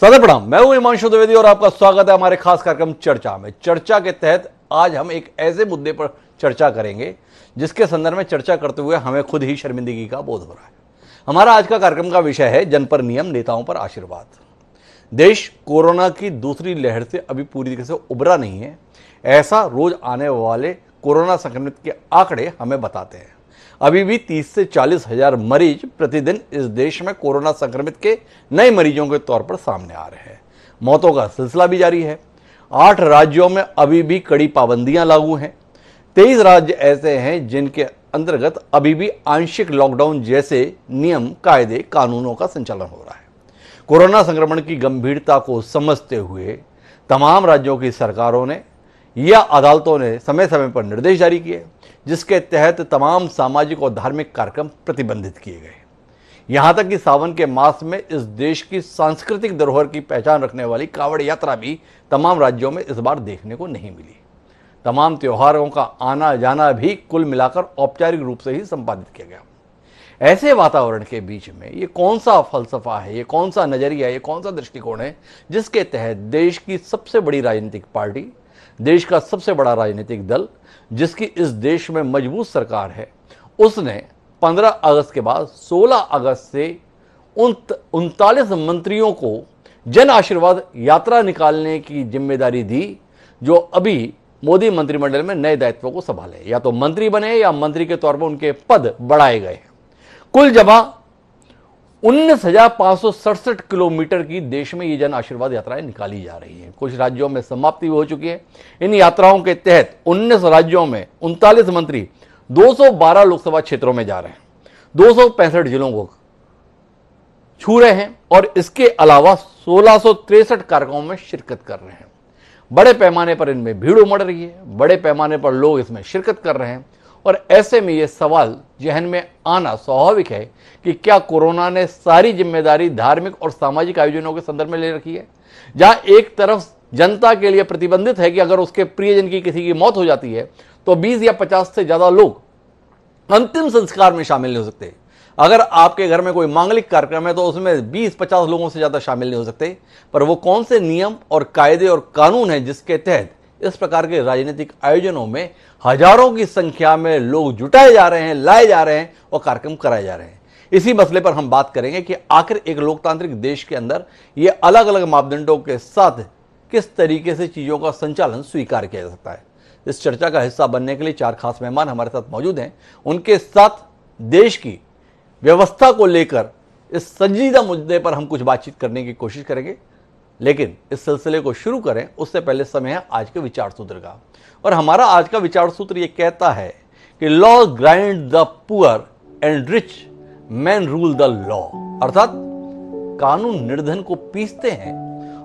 सदर प्रणाम। मैं हूँ हिमांशु द्विवेदी और आपका स्वागत है हमारे खास कार्यक्रम चर्चा में। चर्चा के तहत आज हम एक ऐसे मुद्दे पर चर्चा करेंगे, जिसके संदर्भ में चर्चा करते हुए हमें खुद ही शर्मिंदगी का बोध हो रहा है। हमारा आज का कार्यक्रम का विषय है जन पर नियम, नेताओं पर आशीर्वाद। देश कोरोना की दूसरी लहर से अभी पूरी तरीके से उभरा नहीं है। ऐसा रोज आने वाले कोरोना संक्रमित के आंकड़े हमें बताते हैं। अभी भी 30 से चालीस हज़ार मरीज़ प्रतिदिन इस देश में कोरोना संक्रमित के नए मरीजों के तौर पर सामने आ रहे हैं। मौतों का सिलसिला भी जारी है। आठ राज्यों में अभी भी कड़ी पाबंदियाँ लागू हैं। तेईस राज्य ऐसे हैं जिनके अंतर्गत अभी भी आंशिक लॉकडाउन जैसे नियम, कायदे, कानूनों का संचालन हो रहा है। कोरोना संक्रमण की गंभीरता को समझते हुए तमाम राज्यों की सरकारों ने या अदालतों ने समय समय पर निर्देश जारी किए। जिसके तहत तमाम सामाजिक और धार्मिक कार्यक्रम प्रतिबंधित किए गए। यहाँ तक कि सावन के मास में इस देश की सांस्कृतिक धरोहर की पहचान रखने वाली कावड़ यात्रा भी तमाम राज्यों में इस बार देखने को नहीं मिली। तमाम त्योहारों का आना जाना भी कुल मिलाकर औपचारिक रूप से ही संपादित किया गया। ऐसे वातावरण के बीच में ये कौन सा फलसफा है, ये कौन सा नज़रिया, ये कौन सा दृष्टिकोण है, जिसके तहत देश की सबसे बड़ी राजनीतिक पार्टी देश का सबसे बड़ा राजनीतिक दल, जिसकी इस देश में मज़बूत सरकार है, उसने 15 अगस्त के बाद 16 अगस्त से उनतालीस मंत्रियों को जन आशीर्वाद यात्रा निकालने की ज़िम्मेदारी दी, जो अभी मोदी मंत्रिमंडल में नए दायित्वों को संभाले। या तो मंत्री बने या मंत्री के तौर पर उनके पद बढ़ाए गए। कुल जमा उन्नीस हज़ार पाँच सौ सड़सठ किलोमीटर की देश में ये जन आशीर्वाद यात्राएँ निकाली जा रही हैं। कुछ राज्यों में समाप्ति भी हो चुकी है। इन यात्राओं के तहत 19 राज्यों में उनतालीस मंत्री 212 लोकसभा क्षेत्रों में जा रहे हैं। दो सौ पैंसठ जिलों को छू रहे हैं और इसके अलावा सोलह कार्यक्रमों में शिरकत कर रहे हैं। बड़े पैमाने पर इनमें भीड़ उमड़ रही है। बड़े पैमाने पर लोग इसमें शिरकत कर रहे हैं। और ऐसे में ये सवाल जहन में आना स्वाभाविक है कि क्या कोरोना ने सारी ज़िम्मेदारी धार्मिक और सामाजिक आयोजनों के संदर्भ में ले रखी है? जहाँ एक तरफ़ जनता के लिए प्रतिबंधित है कि अगर उसके प्रियजन की किसी की मौत हो जाती है तो 20 या 50 से ज़्यादा लोग अंतिम संस्कार में शामिल नहीं हो सकते। अगर आपके घर में कोई मांगलिक कार्यक्रम है तो उसमें 20-50 लोगों से ज़्यादा शामिल नहीं हो सकते। पर वो कौन से नियम और कायदे और कानून है जिसके तहत इस प्रकार के राजनीतिक आयोजनों में हज़ारों की संख्या में लोग जुटाए जा रहे हैं, लाए जा रहे हैं और कार्यक्रम कराए जा रहे हैं। इसी मसले पर हम बात करेंगे कि आखिर एक लोकतांत्रिक देश के अंदर ये अलग अलग मापदंडों के साथ किस तरीके से चीज़ों का संचालन स्वीकार किया जा सकता है। इस चर्चा का हिस्सा बनने के लिए चार खास मेहमान हमारे साथ मौजूद हैं। उनके साथ देश की व्यवस्था को लेकर इस संजीदा मुद्दे पर हम कुछ बातचीत करने की कोशिश करेंगे। लेकिन इस सिलसिले को शुरू करें, उससे पहले समय है आज के विचार सूत्र का। और हमारा आज का विचार सूत्र यह कहता है कि law grind the poor and rich man rule the law अर्थात कानून निर्धन को पीसते हैं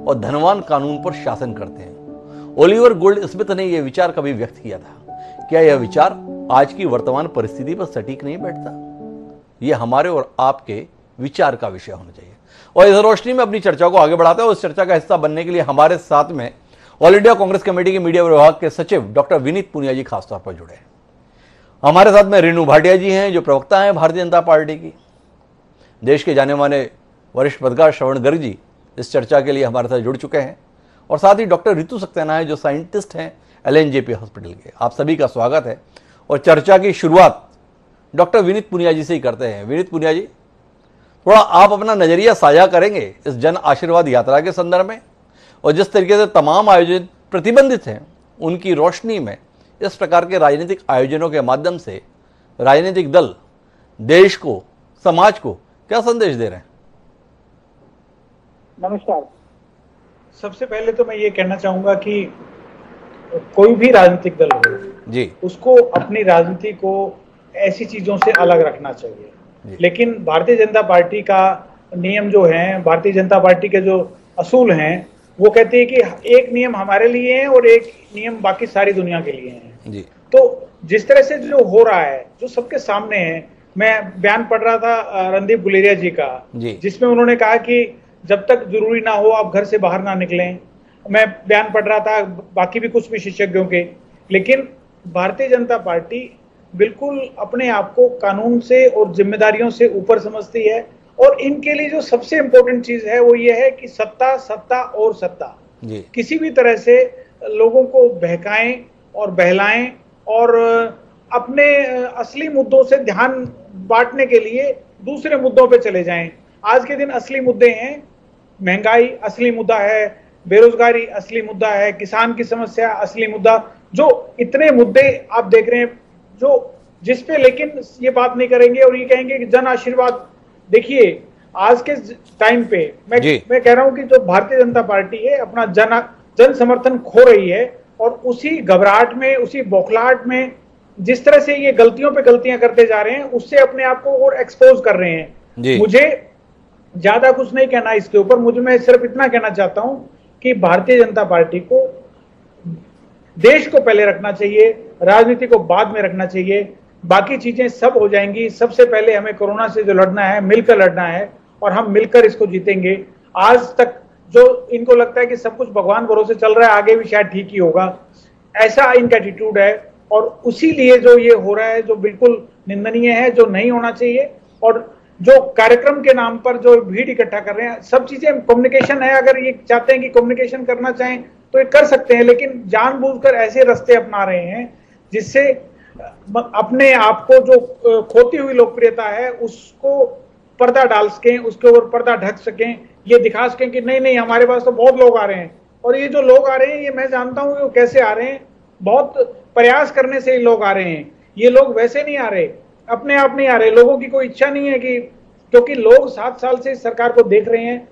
और धनवान कानून पर शासन करते हैं। ओलिवर गोल्ड स्मिथ ने यह विचार कभी व्यक्त किया था। क्या यह विचार आज की वर्तमान परिस्थिति पर सटीक नहीं बैठता? यह हमारे और आपके विचार का विषय होना चाहिए। और इस रोशनी में अपनी चर्चा को आगे बढ़ाते हैं उस चर्चा का हिस्सा बनने के लिए हमारे साथ में ऑल इंडिया कांग्रेस कमेटी के मीडिया विभाग के सचिव डॉक्टर विनीत पुनिया जी खासतौर पर जुड़े हैं। हमारे साथ में रेणु भाटिया जी हैं, जो प्रवक्ता हैं भारतीय जनता पार्टी की। देश के जाने माने वरिष्ठ पत्रकार श्रवण गर्ग जी इस चर्चा के लिए हमारे साथ जुड़ चुके हैं। और साथ ही डॉक्टर रितु सक्सेना है, जो साइंटिस्ट हैं एलएनजेपी हॉस्पिटल के। आप सभी का स्वागत है। और चर्चा की शुरुआत डॉक्टर विनीत पुनिया जी से ही करते हैं। विनीत पुनिया जी थोड़ा आप अपना नज़रिया साझा करेंगे इस जन आशीर्वाद यात्रा के संदर्भ में। और जिस तरीके से तमाम आयोजन प्रतिबंधित हैं उनकी रोशनी में इस प्रकार के राजनीतिक आयोजनों के माध्यम से राजनीतिक दल देश को समाज को क्या संदेश दे रहे हैं? नमस्कार। सबसे पहले तो मैं ये कहना चाहूँगा कि कोई भी राजनीतिक दल हो जी। उसको अपनी राजनीति को ऐसी चीज़ों से अलग रखना चाहिए। लेकिन भारतीय जनता पार्टी का नियम जो है भारतीय जनता पार्टी के जो असूल हैं वो कहते हैं कि एक नियम हमारे लिए है और एक नियम बाकी सारी दुनिया के लिए है जी। तो जिस तरह से जो हो रहा है जो सबके सामने है मैं बयान पढ़ रहा था रणदीप गुलेरिया जी का जी। जिसमें उन्होंने कहा कि जब तक ज़रूरी ना हो आप घर से बाहर ना निकलें मैं बयान पढ़ रहा था बाकी भी कुछ विशेषज्ञों के लेकिन भारतीय जनता पार्टी बिल्कुल अपने आप को कानून से और जिम्मेदारियों से ऊपर समझती है। और इनके लिए जो सबसे इंपॉर्टेंट चीज़ है वो ये है कि सत्ता सत्ता और सत्ता। जी। किसी भी तरह से लोगों को बहकाएँ और बहलाएँ और अपने असली मुद्दों से ध्यान बांटने के लिए दूसरे मुद्दों पे चले जाएँ। आज के दिन असली मुद्दे हैं महँगाई असली मुद्दा है बेरोजगारी असली मुद्दा है किसान की समस्या असली मुद्दा। जो इतने मुद्दे आप देख रहे हैं जो जिस पे लेकिन ये बात नहीं करेंगे और ये कहेंगे कि जन आशीर्वाद देखिए आज के टाइम पे मैं मैं कह रहा हूँ कि जो भारतीय जनता पार्टी है अपना जन जन समर्थन खो रही है और उसी घबराहट में उसी बौखलाहट में जिस तरह से ये गलतियों पे गलतियाँ करते जा रहे हैं उससे अपने आप को और एक्सपोज कर रहे हैं। मुझे ज़्यादा कुछ नहीं कहना इसके ऊपर मुझे मैं सिर्फ़ इतना कहना चाहता हूँ कि भारतीय जनता पार्टी को देश को पहले रखना चाहिए, राजनीति को बाद में रखना चाहिए। बाकी चीज़ें सब हो जाएँगी। सबसे पहले हमें कोरोना से जो लड़ना है, मिलकर लड़ना है और हम मिलकर इसको जीतेंगे। आज तक जो इनको लगता है कि सब कुछ भगवान भरोसे चल रहा है, आगे भी शायद ठीक ही होगा। ऐसा इनका एटीट्यूड है और उसी लिए जो ये हो रहा है, जो बिल्कुल निंदनीय है, जो नहीं होना चाहिए और जो कार्यक्रम के नाम पर जो भीड़ इकट्ठा कर रहे हैं, सब चीज़ें कम्युनिकेशन है। अगर ये चाहते हैं कि कम्युनिकेशन करना चाहें तो ये कर सकते हैं, लेकिन जानबूझकर ऐसे रास्ते अपना रहे हैं जिससे अपने आप को जो खोती हुई लोकप्रियता है, उसको पर्दा डाल सकें, उसके ऊपर पर्दा ढक सकें, ये दिखा सकें कि नहीं नहीं, हमारे पास तो बहुत लोग आ रहे हैं। और ये जो लोग आ रहे हैं, ये मैं जानता हूँ वो कैसे आ रहे हैं, बहुत प्रयास करने से लोग आ रहे हैं। ये लोग वैसे नहीं आ रहे, अपने आप नहीं आ रहे, लोगों की कोई इच्छा नहीं है कि, क्योंकि लोग सात साल से सरकार को देख रहे हैं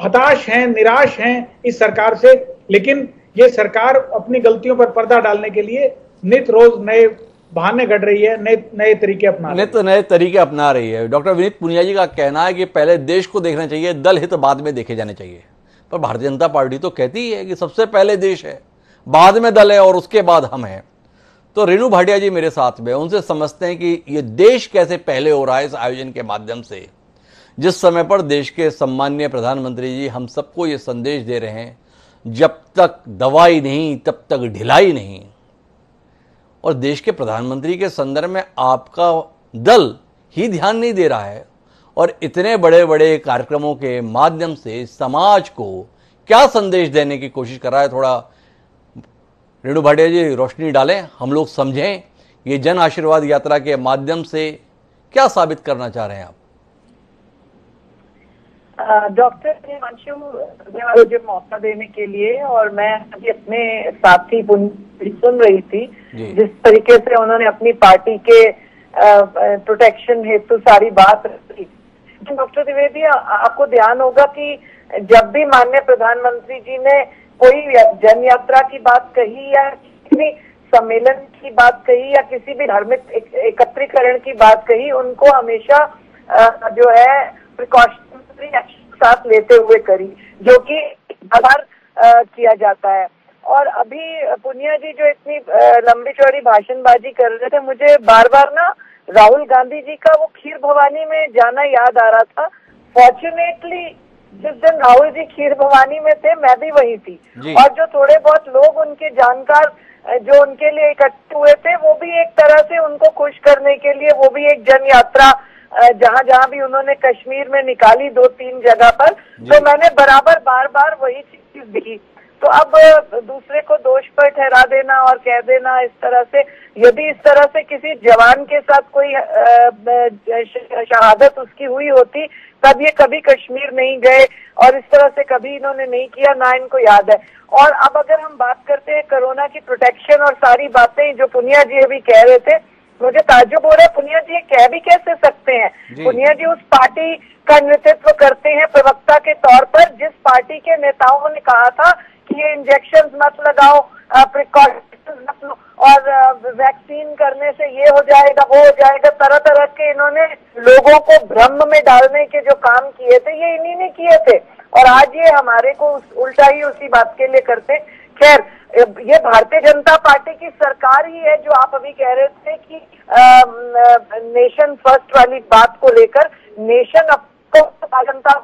हताश हैं निराश हैं इस सरकार से लेकिन ये सरकार अपनी गलतियों पर पर्दा डालने के लिए नित रोज नए बहाने घट रही है नए नए तरीके अपना नित तो नए तरीके अपना रही है। डॉक्टर विनीत पुनिया जी का कहना है कि पहले देश को देखना चाहिए दल हित बाद में देखे जाने चाहिए। पर भारतीय जनता पार्टी तो कहती है कि सबसे पहले देश है बाद में दल है और उसके बाद हम हैं। तो रेणु भाटिया जी मेरे साथ में उनसे समझते हैं कि ये देश कैसे पहले हो रहा है इस आयोजन के माध्यम से। जिस समय पर देश के सम्मान्य प्रधानमंत्री जी हम सबको ये संदेश दे रहे हैं, जब तक दवाई नहीं, तब तक ढिलाई नहीं। और देश के प्रधानमंत्री के संदर्भ में आपका दल ही ध्यान नहीं दे रहा है। और इतने बड़े बड़े कार्यक्रमों के माध्यम से समाज को क्या संदेश देने की कोशिश कर रहा है, थोड़ा रेणु भाटिया जी रोशनी डालें, हम लोग समझें, ये जन आशीर्वाद यात्रा के माध्यम से क्या साबित करना चाह रहे हैं आप? डॉक्टर हिमांशु मुझे मौका देने के लिए और मैं अभी अपने साथी सुन रही थी जिस तरीके से उन्होंने अपनी पार्टी के प्रोटेक्शन हेतु सारी बात रखी। डॉक्टर द्विवेदी आपको ध्यान होगा कि जब भी माननीय प्रधानमंत्री जी ने कोई जन यात्रा की बात कही या किसी भी सम्मेलन की बात कही या किसी भी धार्मिक एकत्रीकरण की बात कही उनको हमेशा जो है प्रिकॉशनरी एक्शन साथ लेते हुए करी जो कि आधार किया जाता है। और अभी पुनिया जी जो इतनी लंबी चौड़ी भाषणबाजी कर रहे थे मुझे बार बार ना राहुल गांधी जी का वो खीर भवानी में जाना याद आ रहा था। फॉर्चुनेटली जिस दिन राहुल जी खीर भवानी में थे मैं भी वही थी। और जो थोड़े बहुत लोग उनके जानकार जो उनके लिए इकट्ठे हुए थे वो भी एक तरह से उनको खुश करने के लिए वो भी एक जन यात्रा जहाँ जहाँ भी उन्होंने कश्मीर में निकाली दो तीन जगह पर तो मैंने बराबर बार बार वही चीज़ दी। तो अब दूसरे को दोष पर ठहरा देना और कह देना इस तरह से यदि इस तरह से किसी जवान के साथ कोई शहादत उसकी हुई होती तब ये कभी कश्मीर नहीं गए और इस तरह से कभी इन्होंने नहीं किया ना इनको याद है। और अब अगर हम बात करते हैं कोरोना की प्रोटेक्शन और सारी बातें जो पुनिया जी अभी कह रहे थे मुझे ताजुब हो रहा है। पुनिया जी कह भी कैसे सकते हैं? पुनिया जी उस पार्टी का नेतृत्व करते हैं प्रवक्ता के तौर पर जिस पार्टी के नेताओं ने कहा था कि ये इंजेक्शन मत लगाओ प्रिकॉशन मत लो और वैक्सीन करने से ये हो जाएगा वो हो जाएगा तरह तरह के इन्होंने लोगों को भ्रम में डालने के जो काम किए थे ये इन्हीं ने किए थे। और आज ये हमारे को उल्टा ही उसी बात के लिए करते खैर ये भारतीय जनता पार्टी की सरकार ही है जो आप अभी कह रहे थे कि आ, नेशन फ़र्स्ट वाली बात को लेकर नेशन आपको जनता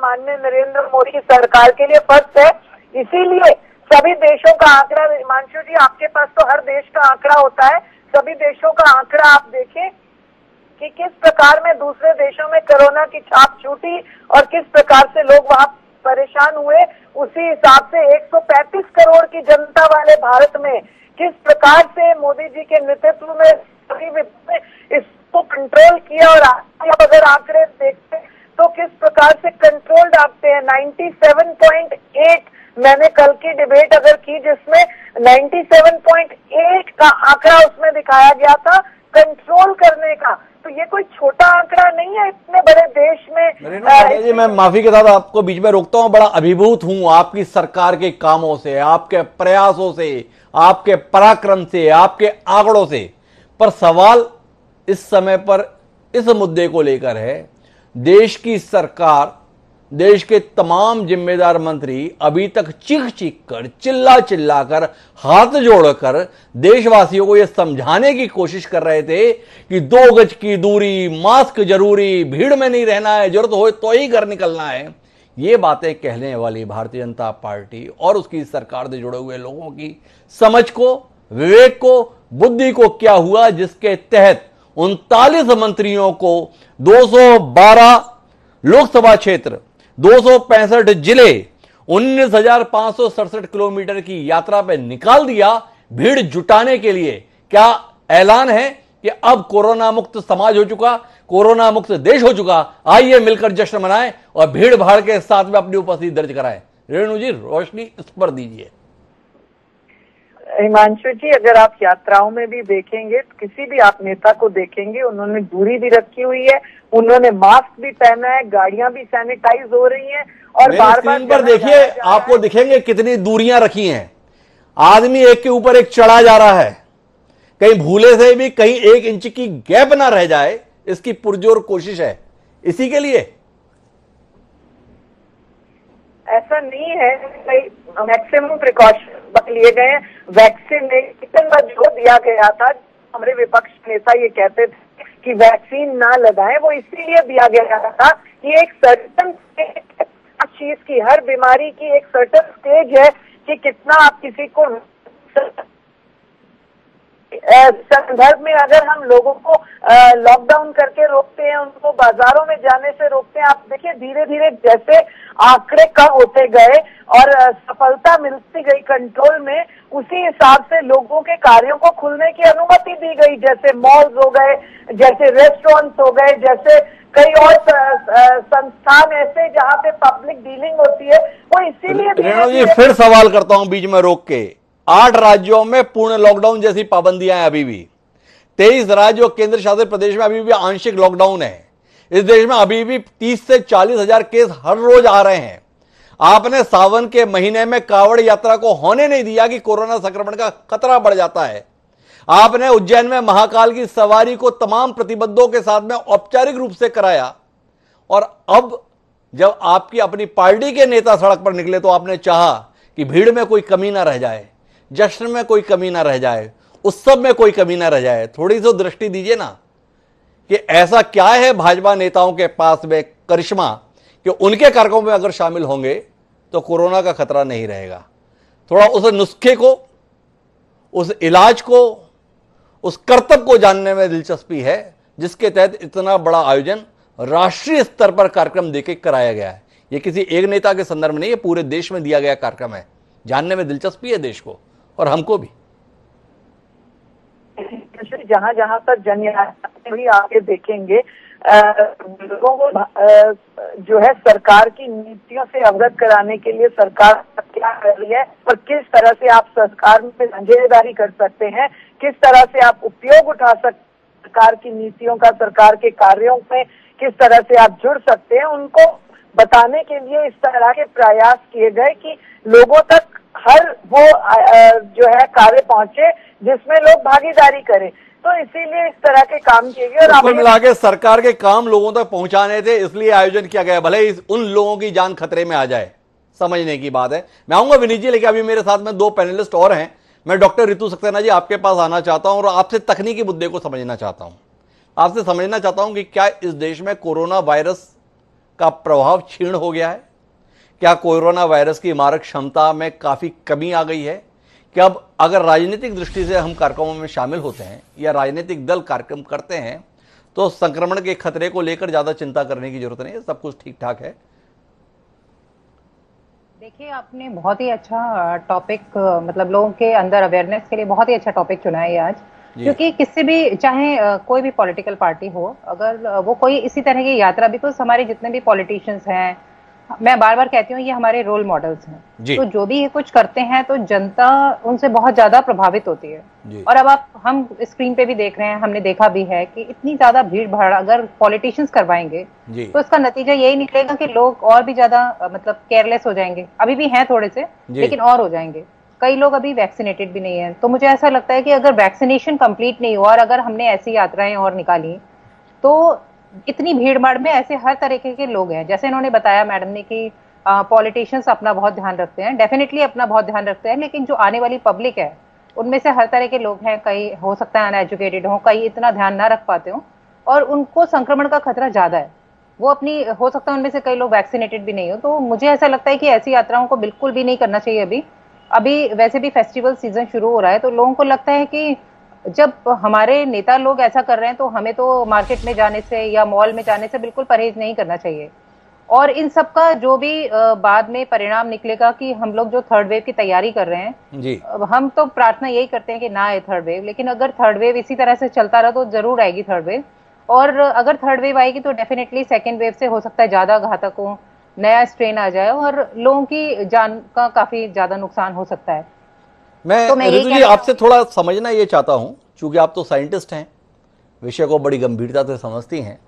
माननीय नरेंद्र मोदी सरकार के लिए फ़र्स्ट है। इसीलिए सभी देशों का आंकड़ा हिमांशु जी आपके पास तो हर देश का आंकड़ा होता है। सभी देशों का आंकड़ा आप देखें कि किस प्रकार में दूसरे देशों में कोरोना की छाप छूटी और किस प्रकार से लोग वहाँ परेशान हुए। उसी हिसाब से 135 करोड़ की जनता वाले भारत में किस प्रकार से मोदी जी के नेतृत्व में इसको कंट्रोल किया और अगर आंकड़े देखते तो किस प्रकार से कंट्रोल्ड आते हैं? 97.8 मैंने कल की डिबेट अगर की जिसमें 97.8 का आंकड़ा उसमें दिखाया गया था कंट्रोल करने का। तो ये कोई छोटा जी मैं माफ़ी के साथ आपको बीच में रोकता हूँ बड़ा अभिभूत हूँ आपकी सरकार के कामों से आपके प्रयासों से आपके पराक्रम से आपके आंकड़ों से। पर सवाल इस समय पर इस मुद्दे को लेकर है देश की सरकार देश के तमाम जिम्मेदार मंत्री अभी तक चीख चीख कर चिल्ला चिल्ला कर हाथ जोड़कर देशवासियों को यह समझाने की कोशिश कर रहे थे कि दो गज की दूरी, मास्क ज़रूरी, भीड़ में नहीं रहना है, ज़रूरत हो तो ही घर निकलना है। ये बातें कहने वाली भारतीय जनता पार्टी और उसकी सरकार से जुड़े हुए लोगों की समझ को, विवेक को, बुद्धि को क्या हुआ जिसके तहत उनतालीस मंत्रियों को 212 लोकसभा क्षेत्र दो सौ पैंसठ ज़िले उन्नीस किलोमीटर की यात्रा पर निकाल दिया भीड़ जुटाने के लिए। क्या ऐलान है कि अब कोरोना मुक्त समाज हो चुका कोरोना मुक्त देश हो चुका? आइए मिलकर जश्न मनाएँ और भीड़ भाड़ के साथ में अपनी उपस्थिति दर्ज कराएँ। रेणु जी, रोशनी, इस पर दीजिए। हिमांशु जी, अगर आप यात्राओं में भी देखेंगे, किसी भी आप नेता को देखेंगे, उन्होंने दूरी भी रखी हुई है उन्होंने मास्क भी पहना है गाड़ियाँ भी सैनिटाइज हो रही हैं और बार बार पर देखिए आपको दिखेंगे कितनी दूरियाँ रखी हैं। आदमी एक के ऊपर एक चढ़ा जा रहा है। कहीं भूले से भी कहीं एक इंच की गैप ना रह जाए इसकी पुरजोर कोशिश है। इसी के लिए। ऐसा नहीं है मैक्सिमम प्रिकॉशन लिए गए वैक्सीन में जो दिया गया था हमारे विपक्ष नेता ये कहते थे कि वैक्सीन ना लगाए, वो इसीलिए दिया गया था कि एक सर्टन चीज़ की, हर बीमारी की एक सर्टन स्टेज है कि कितना आप किसी को संदर्भ में अगर हम लोगों को लॉकडाउन करके रोकते हैं उनको बाजारों में जाने से रोकते हैं आप देखिए धीरे धीरे जैसे आंकड़े कम होते गए और सफलता मिलती गई कंट्रोल में उसी हिसाब से लोगों के कार्यों को खुलने की अनुमति दी गई। जैसे मॉल्स हो गए जैसे रेस्टोरेंट्स हो गए जैसे कई और संस्थान ऐसे जहाँ पे पब्लिक डीलिंग होती है वो इसीलिए फिर सवाल करता हूँ बीच में रोक के। आठ राज्यों में पूर्ण लॉकडाउन जैसी पाबंदियाँ हैं अभी भी। तेईस राज्य और केंद्र शासित प्रदेश में अभी भी आंशिक लॉकडाउन है। इस देश में अभी भी तीस से चालीस हज़ार केस हर रोज आ रहे हैं। आपने सावन के महीने में कावड़ यात्रा को होने नहीं दिया कि कोरोना संक्रमण का खतरा बढ़ जाता है। आपने उज्जैन में महाकाल की सवारी को तमाम प्रतिबंधों के साथ में औपचारिक रूप से कराया। और अब जब आपकी अपनी पार्टी के नेता सड़क पर निकले तो आपने चाहा कि भीड़ में कोई कमी ना रह जाए। जश्न में कोई कमी ना रह जाए, उत्सव में कोई कमी ना रह जाए। थोड़ी सो दृष्टि दीजिए ना कि ऐसा क्या है भाजपा नेताओं के पास में करिश्मा कि उनके कार्यक्रम में अगर शामिल होंगे तो कोरोना का खतरा नहीं रहेगा। थोड़ा उस नुस्खे को, उस इलाज को, उस कर्तव्य को जानने में दिलचस्पी है, जिसके तहत इतना बड़ा आयोजन राष्ट्रीय स्तर पर कार्यक्रम देके कराया गया है। ये किसी एक नेता के संदर्भ में नहीं है पूरे देश में दिया गया कार्यक्रम है। जानने में दिलचस्पी है देश को। और हमको भी। जहाँ जहाँ पर जन भी आके देखेंगे लोगों को जो है सरकार की नीतियों से अवगत कराने के लिए सरकार क्या कर रही है और किस तरह से आप सरकार में साझेदारी कर सकते हैं, किस तरह से आप उपयोग उठा सकते सरकार की नीतियों का, सरकार के कार्यों में किस तरह से आप जुड़ सकते हैं, उनको बताने के लिए इस तरह के प्रयास किए गए कि लोगों तक हर वो जो है कार्य पहुँचे जिसमें लोग भागीदारी करें। तो इसीलिए इस तरह के काम किए गए और कुल मिला के सरकार के काम लोगों तक पहुँचाने थे इसलिए आयोजन किया गया। भले ही उन लोगों की जान खतरे में आ जाए समझने की बात है। मैं आऊँगा विनीत जी लेकिन अभी मेरे साथ में दो पैनलिस्ट और हैं। मैं डॉक्टर रितु सक्सेना जी आपके पास आना चाहता हूँ और आपसे तकनीकी मुद्दे को समझना चाहता हूँ। आपसे समझना चाहता हूँ कि क्या इस देश में कोरोना वायरस का प्रभाव क्षीण हो गया है? क्या कोरोना वायरस की मारक क्षमता में काफ़ी कमी आ गई है? कि अब अगर राजनीतिक दृष्टि से हम कार्यक्रमों में शामिल होते हैं या राजनीतिक दल कार्यक्रम करते हैं तो संक्रमण के खतरे को लेकर ज़्यादा चिंता करने की ज़रूरत नहीं है सब कुछ ठीक ठाक है। देखिए आपने बहुत ही अच्छा टॉपिक मतलब लोगों के अंदर अवेयरनेस के लिए बहुत ही अच्छा टॉपिक चुना है आज। क्योंकि किसी भी चाहे कोई भी पॉलिटिकल पार्टी हो अगर वो कोई इसी तरह की यात्रा बिकॉज़ हमारे जितने भी पॉलिटिशियंस हैं मैं बार बार कहती हूँ ये हमारे रोल मॉडल्स हैं। तो जो भी ये कुछ करते हैं तो जनता उनसे बहुत ज़्यादा प्रभावित होती है। और अब आप हम स्क्रीन पे भी देख रहे हैं हमने देखा भी है कि इतनी ज़्यादा भीड़ भाड़ अगर पॉलिटिशियंस करवाएँगे तो इसका नतीजा यही निकलेगा कि लोग और भी ज़्यादा मतलब केयरलेस हो जाएँगे। अभी भी हैं थोड़े से लेकिन और हो जाएँगे। कई लोग अभी वैक्सीनेटेड भी नहीं है। तो मुझे ऐसा लगता है कि अगर वैक्सीनेशन कंप्लीट नहीं हुआ और अगर हमने ऐसी यात्राएँ और निकाली तो इतनी भीड़ भाड़ में ऐसे हर तरीके के लोग हैं। जैसे इन्होंने बताया मैडम ने कि पॉलिटिशियंस अपना बहुत ध्यान रखते हैं, डेफिनेटली अपना बहुत ध्यान रखते हैं, लेकिन जो आने वाली पब्लिक है, उनमें से हर तरह के लोग हैं, कई हो सकता है अनएजुकेटेड हो, कई इतना ध्यान ना रख पाते हो, और उनको संक्रमण का खतरा ज़्यादा है। वो अपनी, हो सकता है उनमें से कई लोग वैक्सीनेटेड भी नहीं हो तो मुझे ऐसा लगता है कि ऐसी यात्राओं को बिल्कुल भी नहीं करना चाहिए अभी। अभी वैसे भी फेस्टिवल सीज़न शुरू हो रहा है तो लोगों को लगता है कि जब हमारे नेता लोग ऐसा कर रहे हैं तो हमें तो मार्केट में जाने से या मॉल में जाने से बिल्कुल परहेज नहीं करना चाहिए। और इन सब का जो भी बाद में परिणाम निकलेगा कि हम लोग जो थर्ड वेव की तैयारी कर रहे हैं जी। हम तो प्रार्थना यही करते हैं कि ना आए थर्ड वेव लेकिन अगर थर्ड वेव इसी तरह से चलता रहा तो ज़रूर आएगी थर्ड वेव और अगर थर्ड वेव आएगी तो डेफिनेटली सेकेंड वेव से हो सकता है ज़्यादा घातक हो नया स्ट्रेन आ जाए और लोगों की जान का काफ़ी ज़्यादा नुकसान हो सकता है। मैं, तो मैं जी आपसे थोड़ा समझना ये चाहता हूँ क्योंकि आप तो साइंटिस्ट हैं विषय को बड़ी गंभीरता से समझती हैं।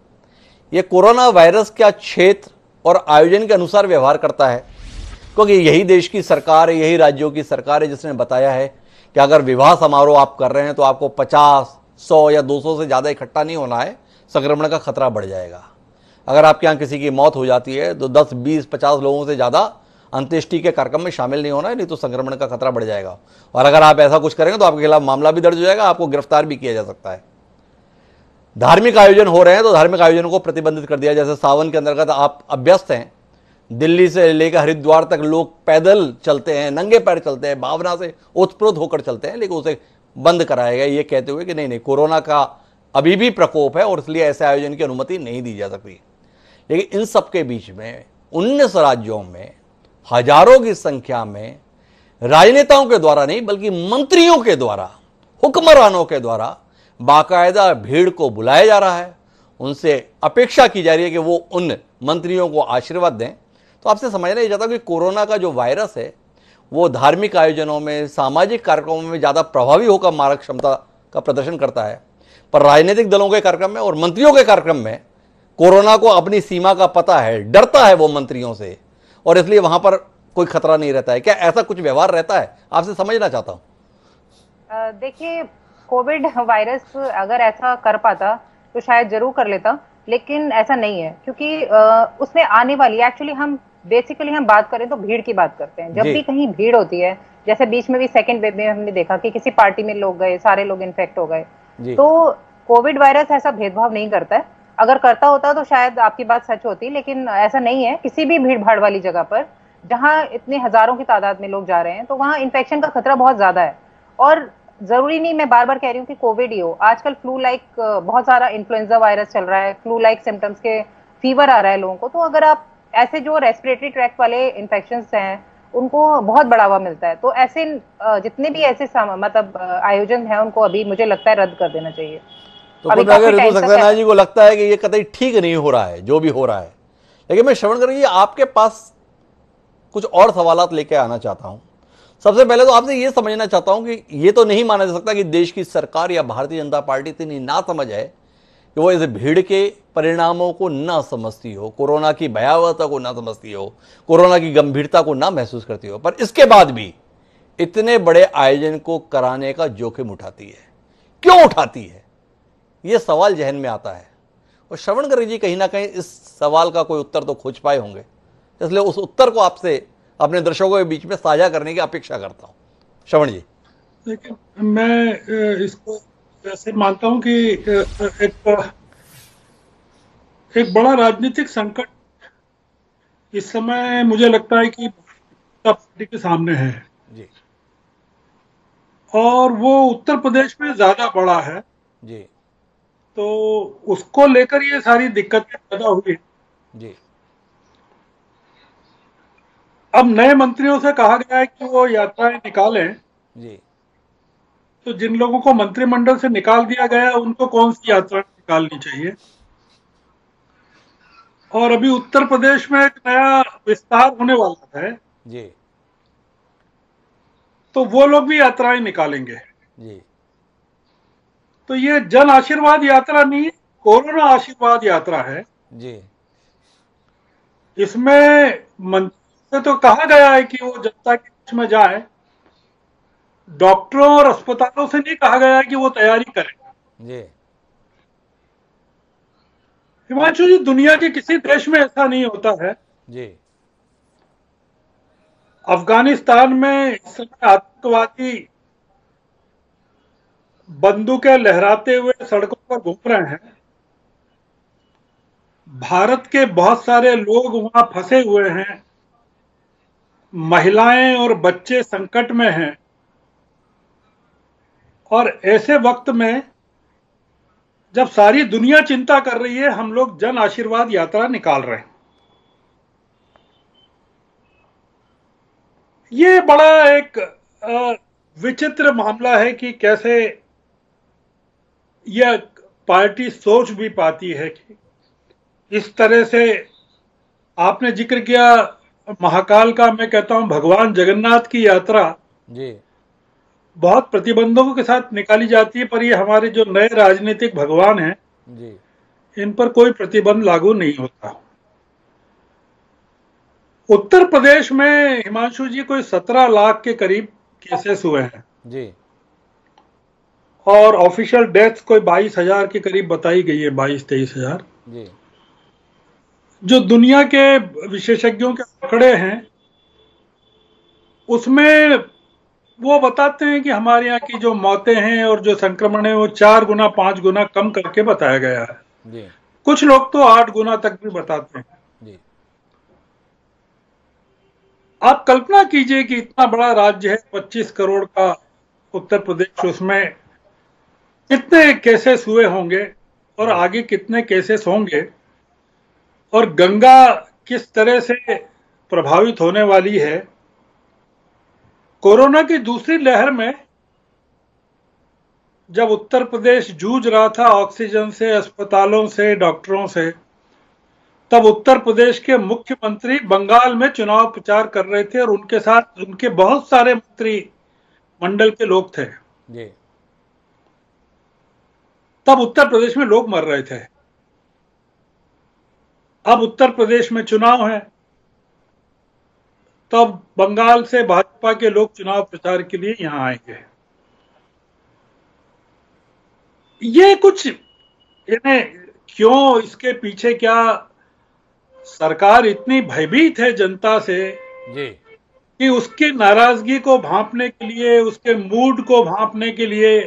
ये कोरोना वायरस क्या क्षेत्र और आयोजन के अनुसार व्यवहार करता है क्योंकि यही देश की सरकार है यही राज्यों की सरकार है जिसने बताया है कि अगर विवाह समारोह आप कर रहे हैं तो आपको 50, 100 या 200 से ज़्यादा इकट्ठा नहीं होना है संक्रमण का खतरा बढ़ जाएगा। अगर आपके यहाँ किसी की मौत हो जाती है तो 10, 20, 50 लोगों से ज़्यादा अंत्येष्टि के कार्यक्रम में शामिल नहीं होना है, नहीं तो संक्रमण का खतरा बढ़ जाएगा। और अगर आप ऐसा कुछ करेंगे तो आपके खिलाफ मामला भी दर्ज हो जाएगा, आपको गिरफ़्तार भी किया जा सकता है। धार्मिक आयोजन हो रहे हैं तो धार्मिक आयोजनों को प्रतिबंधित कर दिया जैसे सावन के अंतर्गत आप अभ्यस्त हैं, दिल्ली से लेकर हरिद्वार तक लोग पैदल चलते हैं, नंगे पैर चलते हैं, भावना से उत्प्रोत होकर चलते हैं, लेकिन उसे बंद कराया गया। ये कहते हुए कि नहीं नहीं, कोरोना का अभी भी प्रकोप है और इसलिए ऐसे आयोजन की अनुमति नहीं दी जा सकती। लेकिन इन सबके बीच में, उन्नीस राज्यों में हज़ारों की संख्या में राजनेताओं के द्वारा नहीं, बल्कि मंत्रियों के द्वारा, हुक्मरानों के द्वारा बाकायदा भीड़ को बुलाया जा रहा है। उनसे अपेक्षा की जा रही है कि वो उन मंत्रियों को आशीर्वाद दें। तो आपसे समझना ही चाहता कि कोरोना का जो वायरस है, वो धार्मिक आयोजनों में, सामाजिक कार्यक्रमों में ज़्यादा प्रभावी होकर मारक क्षमता का प्रदर्शन करता है। पर राजनीतिक दलों के कार्यक्रम में और मंत्रियों के कार्यक्रम में कोरोना को अपनी सीमा का पता है, डरता है वो मंत्रियों से। और इसलिए वहाँ पर कोई खतरा नहीं रहता है। क्या ऐसा कुछ व्यवहार रहता है? आपसे समझना चाहता हूँ। देखिए कोविड वायरस अगर ऐसा कर पाता तो शायद ज़रूर कर लेता लेकिन ऐसा नहीं है क्योंकि उसमें आने वाली एक्चुअली हम बेसिकली हम बात करें तो भीड़ की बात करते हैं। जब भी कहीं भीड़ होती है जैसे बीच में भी सेकेंड वेव में हमने देखा कि किसी पार्टी में लोग गए सारे लोग इन्फेक्ट हो गए तो कोविड वायरस ऐसा भेदभाव नहीं करता है। अगर करता होता तो शायद आपकी बात सच होती, लेकिन ऐसा नहीं है। किसी भी भीड़ भाड़ वाली जगह पर, जहाँ इतने हज़ारों की तादाद में लोग जा रहे हैं तो वहाँ इन्फेक्शन का खतरा बहुत ज़्यादा है। और ज़रूरी नहीं, मैं बार बार कह रही हूँ कि कोविड ही हो। आजकल फ्लू लाइक बहुत सारा इन्फ्लुएंजा वायरस चल रहा है फ्लू लाइक सिम्टम्स के फीवर आ रहा है लोगों को। तो अगर आप ऐसे जो रेस्पिरेटरी ट्रैक वाले इन्फेक्शन हैं, उनको बहुत बढ़ावा मिलता है। तो ऐसे जितने भी ऐसे मतलब आयोजन है, उनको अभी मुझे लगता है रद्द कर देना चाहिए। तो अगर ऋतु सक्सेना जी को लगता है कि ये कतई ठीक नहीं हो रहा है जो भी हो रहा है। लेकिन मैं श्रवण करेंगे आपके पास कुछ और सवाल लेके आना चाहता हूँ। सबसे पहले तो आपसे ये समझना चाहता हूँ कि ये तो नहीं माना जा सकता कि देश की सरकार या भारतीय जनता पार्टी इतनी ना समझ है कि वो इस भीड़ के परिणामों को ना समझती हो कोरोना की भयावहता को ना समझती हो कोरोना की गंभीरता को ना महसूस करती हो। पर इसके बाद भी इतने बड़े आयोजन को कराने का जोखिम उठाती है। क्यों उठाती है? ये सवाल जहन में आता है। और श्रवण गर्ग जी कहीं ना कहीं इस सवाल का कोई उत्तर तो खोज पाए होंगे। इसलिए उस उत्तर को आपसे अपने दर्शकों के बीच में साझा करने की अपेक्षा करता हूँ। श्रवण जी। देखिए मैं इसको ऐसे मानता हूँ कि एक एक बड़ा राजनीतिक संकट इस समय मुझे लगता है कि पार्टी के सामने है। जी। और वो उत्तर प्रदेश में ज़्यादा बड़ा है। जी। तो उसको लेकर ये सारी दिक्कतें पैदा हुई। जी। अब नए मंत्रियों से कहा गया है कि वो यात्राएँ निकालें। जी। तो जिन लोगों को मंत्रिमंडल से निकाल दिया गया उनको कौन सी यात्रा निकालनी चाहिए? और अभी उत्तर प्रदेश में एक नया विस्तार होने वाला है। जी। तो वो लोग भी यात्राएँ निकालेंगे। जी। तो ये जन आशीर्वाद यात्रा नहीं कोरोना आशीर्वाद यात्रा है। जी। इसमें मंत्री से तो कहा गया है कि वो जनता के बीच में जाए। डॉक्टरों और अस्पतालों से नहीं कहा गया है कि वो तैयारी करें। जी। हिमांशु जी दुनिया के किसी देश में ऐसा नहीं होता है। जी। अफ़गानिस्तान में इस समय आतंकवादी बंदूकें लहराते हुए सड़कों पर घूम रहे हैं। भारत के बहुत सारे लोग वहाँ फंसे हुए हैं। महिलाएँ और बच्चे संकट में हैं। और ऐसे वक्त में जब सारी दुनिया चिंता कर रही है, हम लोग जन आशीर्वाद यात्रा निकाल रहे हैं। ये बड़ा एक विचित्र मामला है कि कैसे यह पार्टी सोच भी पाती है कि इस तरह से आपने ज़िक्र किया महाकाल का मैं कहता हूँ भगवान जगन्नाथ की यात्रा जी। बहुत प्रतिबंधों के साथ निकाली जाती है पर ये हमारे जो नए राजनीतिक भगवान हैं जी। इन पर कोई प्रतिबंध लागू नहीं होता। उत्तर प्रदेश में हिमांशु जी कोई सत्रह लाख के करीब केसेस हुए हैं। जी। और ऑफिशियल डेथ कोई बाईस हज़ार के करीब बताई गई है बाईस तेईस हज़ार। जो। दुनिया के विशेषज्ञों के आंकड़े हैं उसमें वो बताते हैं कि हमारे यहाँ की जो मौतें हैं और जो संक्रमण है वो चार गुना पाँच गुना कम करके बताया गया है। कुछ लोग तो आठ गुना तक भी बताते हैं। आप कल्पना कीजिए कि इतना बड़ा राज्य है पच्चीस करोड़ का उत्तर प्रदेश उसमें कितने केसेस हुए होंगे और आगे कितने केसेस होंगे और गंगा किस तरह से प्रभावित होने वाली है। कोरोना की दूसरी लहर में जब उत्तर प्रदेश जूझ रहा था ऑक्सीजन से अस्पतालों से डॉक्टरों से तब उत्तर प्रदेश के मुख्यमंत्री बंगाल में चुनाव प्रचार कर रहे थे और उनके साथ उनके बहुत सारे मंत्री मंडल के लोग थे। जी। तब उत्तर प्रदेश में लोग मर रहे थे। अब उत्तर प्रदेश में चुनाव है। तब बंगाल से भाजपा के लोग चुनाव प्रचार के लिए यहाँ आएँगे। ये कुछ यानी क्यों इसके पीछे क्या सरकार इतनी भयभीत है जनता से जी। कि उसकी नाराज़गी को भांपने के लिए उसके मूड को भांपने के लिए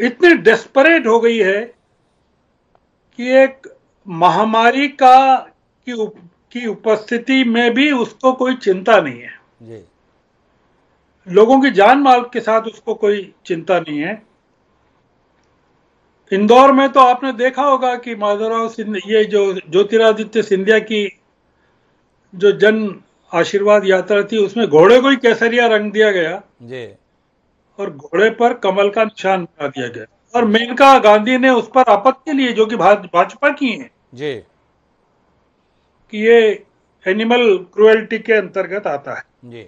इतनी डेस्परेट हो गई है कि एक महामारी का की, उप, की उपस्थिति में भी उसको कोई चिंता नहीं है। जी। लोगों की जान माल के साथ उसको कोई चिंता नहीं है। इंदौर में तो आपने देखा होगा कि माधवराव ये जो ज्योतिरादित्य सिंधिया की जो जन आशीर्वाद यात्रा थी उसमें घोड़े को ही केसरिया रंग दिया गया। जी। और घोड़े पर कमल का निशान बना दिया गया। और मेनका गांधी ने उस पर आपत्ति ली जो कि भाजपा की है जी। कि ये एनिमल क्रुएल्टी के अंतर्गत आता है। जी।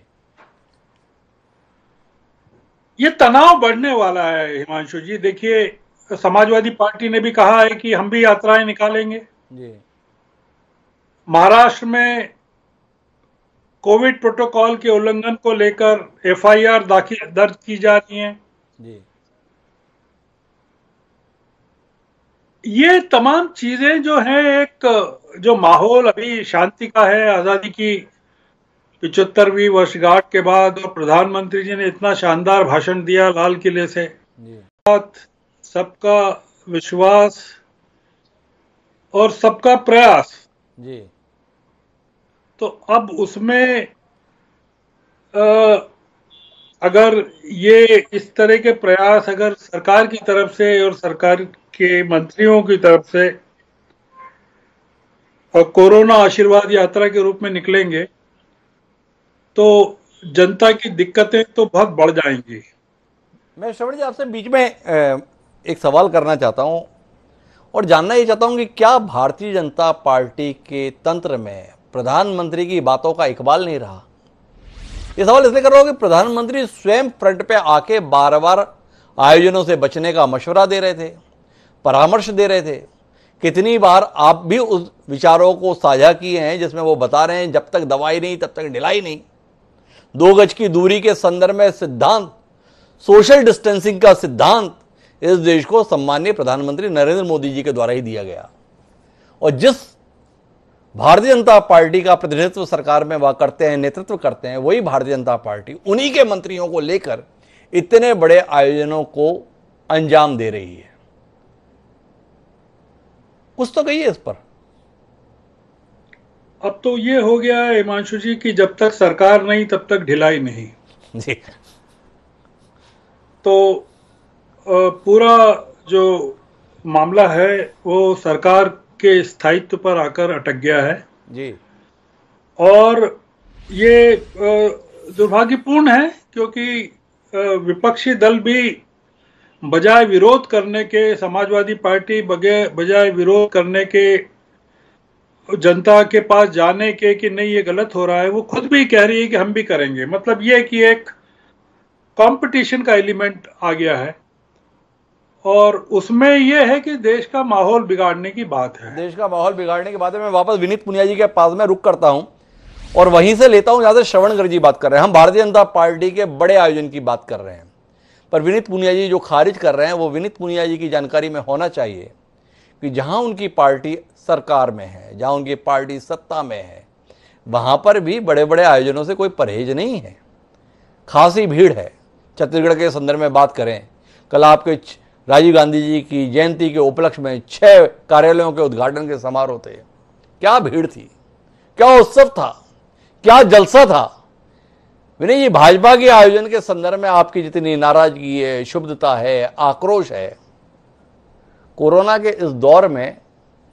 ये तनाव बढ़ने वाला है हिमांशु जी। देखिए समाजवादी पार्टी ने भी कहा है कि हम भी यात्राएँ निकालेंगे। जी। महाराष्ट्र में कोविड प्रोटोकॉल के उल्लंघन को लेकर एफआईआर दाखिल दर्ज की जा रही है। जी। ये तमाम चीज़ें जो है एक जो माहौल अभी शांति का है आज़ादी की पिछहत्तरवीं वर्षगांठ के बाद और प्रधानमंत्री जी ने इतना शानदार भाषण दिया लाल किले से। सबका विश्वास और सबका प्रयास। जी। तो अब उसमें आ, अगर ये इस तरह के प्रयास अगर सरकार की तरफ़ से और सरकार के मंत्रियों की तरफ़ से और कोरोना आशीर्वाद यात्रा के रूप में निकलेंगे तो जनता की दिक्कतें तो बहुत बढ़ जाएँगी। मैं श्रवण जी आपसे बीच में एक सवाल करना चाहता हूँ और जानना ये चाहता हूँ कि क्या भारतीय जनता पार्टी के तंत्र में प्रधानमंत्री की बातों का इकबाल नहीं रहा। ये सवाल इसलिए कर रहा हूँ कि प्रधानमंत्री स्वयं फ्रंट पे आके बार बार आयोजनों से बचने का मशवरा दे रहे थे, परामर्श दे रहे थे। कितनी बार आप भी उस विचारों को साझा किए हैं जिसमें वो बता रहे हैं, जब तक दवाई नहीं, तब तक ढिलाई नहीं। दो गज की दूरी के संदर्भ में सिद्धांत, सोशल डिस्टेंसिंग का सिद्धांत इस देश को सम्मान्य प्रधानमंत्री नरेंद्र मोदी जी के द्वारा ही दिया गया। और जिस भारतीय जनता पार्टी का प्रतिनिधित्व सरकार में वह करते हैं नेतृत्व करते हैं वही भारतीय जनता पार्टी उन्हीं के मंत्रियों को लेकर इतने बड़े आयोजनों को अंजाम दे रही है। कुछ तो कहिए इस पर। अब तो ये हो गया है हिमांशु जी की जब तक सरकार नहीं तब तक ढिलाई नहीं। जी। तो पूरा जो मामला है वो सरकार के स्थायित्व पर आकर अटक गया है। जी। और ये दुर्भाग्यपूर्ण है क्योंकि विपक्षी दल भी बजाय विरोध करने के समाजवादी पार्टी बजाय विरोध करने के जनता के पास जाने के कि नहीं ये गलत हो रहा है वो खुद भी कह रही है कि हम भी करेंगे। मतलब ये कि एक कंपटीशन का एलिमेंट आ गया है। और उसमें यह है कि देश का माहौल बिगाड़ने की बात है। देश का माहौल बिगाड़ने की बात है। मैं वापस विनीत पुनिया जी के पास में रुक करता हूँ और वहीं से लेता हूँ, जहाँ से श्रवण जी बात कर रहे हैं। हम भारतीय जनता पार्टी के बड़े आयोजन की बात कर रहे हैं। पर विनीत पुनिया जी जो खारिज कर रहे हैं, वो विनीत पुनिया जी की जानकारी में होना चाहिए कि जहाँ उनकी पार्टी सरकार में है, जहाँ उनकी पार्टी सत्ता में है, वहाँ पर भी बड़े बड़े आयोजनों से कोई परहेज नहीं है। खासी भीड़ है। छत्तीसगढ़ के संदर्भ में बात करें, कल आपके राजीव गांधी जी की जयंती के उपलक्ष्य में छह कार्यालयों के उद्घाटन के समारोह थे। क्या भीड़ थी? क्या उत्सव था? क्या जलसा था? विनय जी, भाजपा के आयोजन के संदर्भ में आपकी जितनी नाराज़गी है शुभता है, आक्रोश है, कोरोना के इस दौर में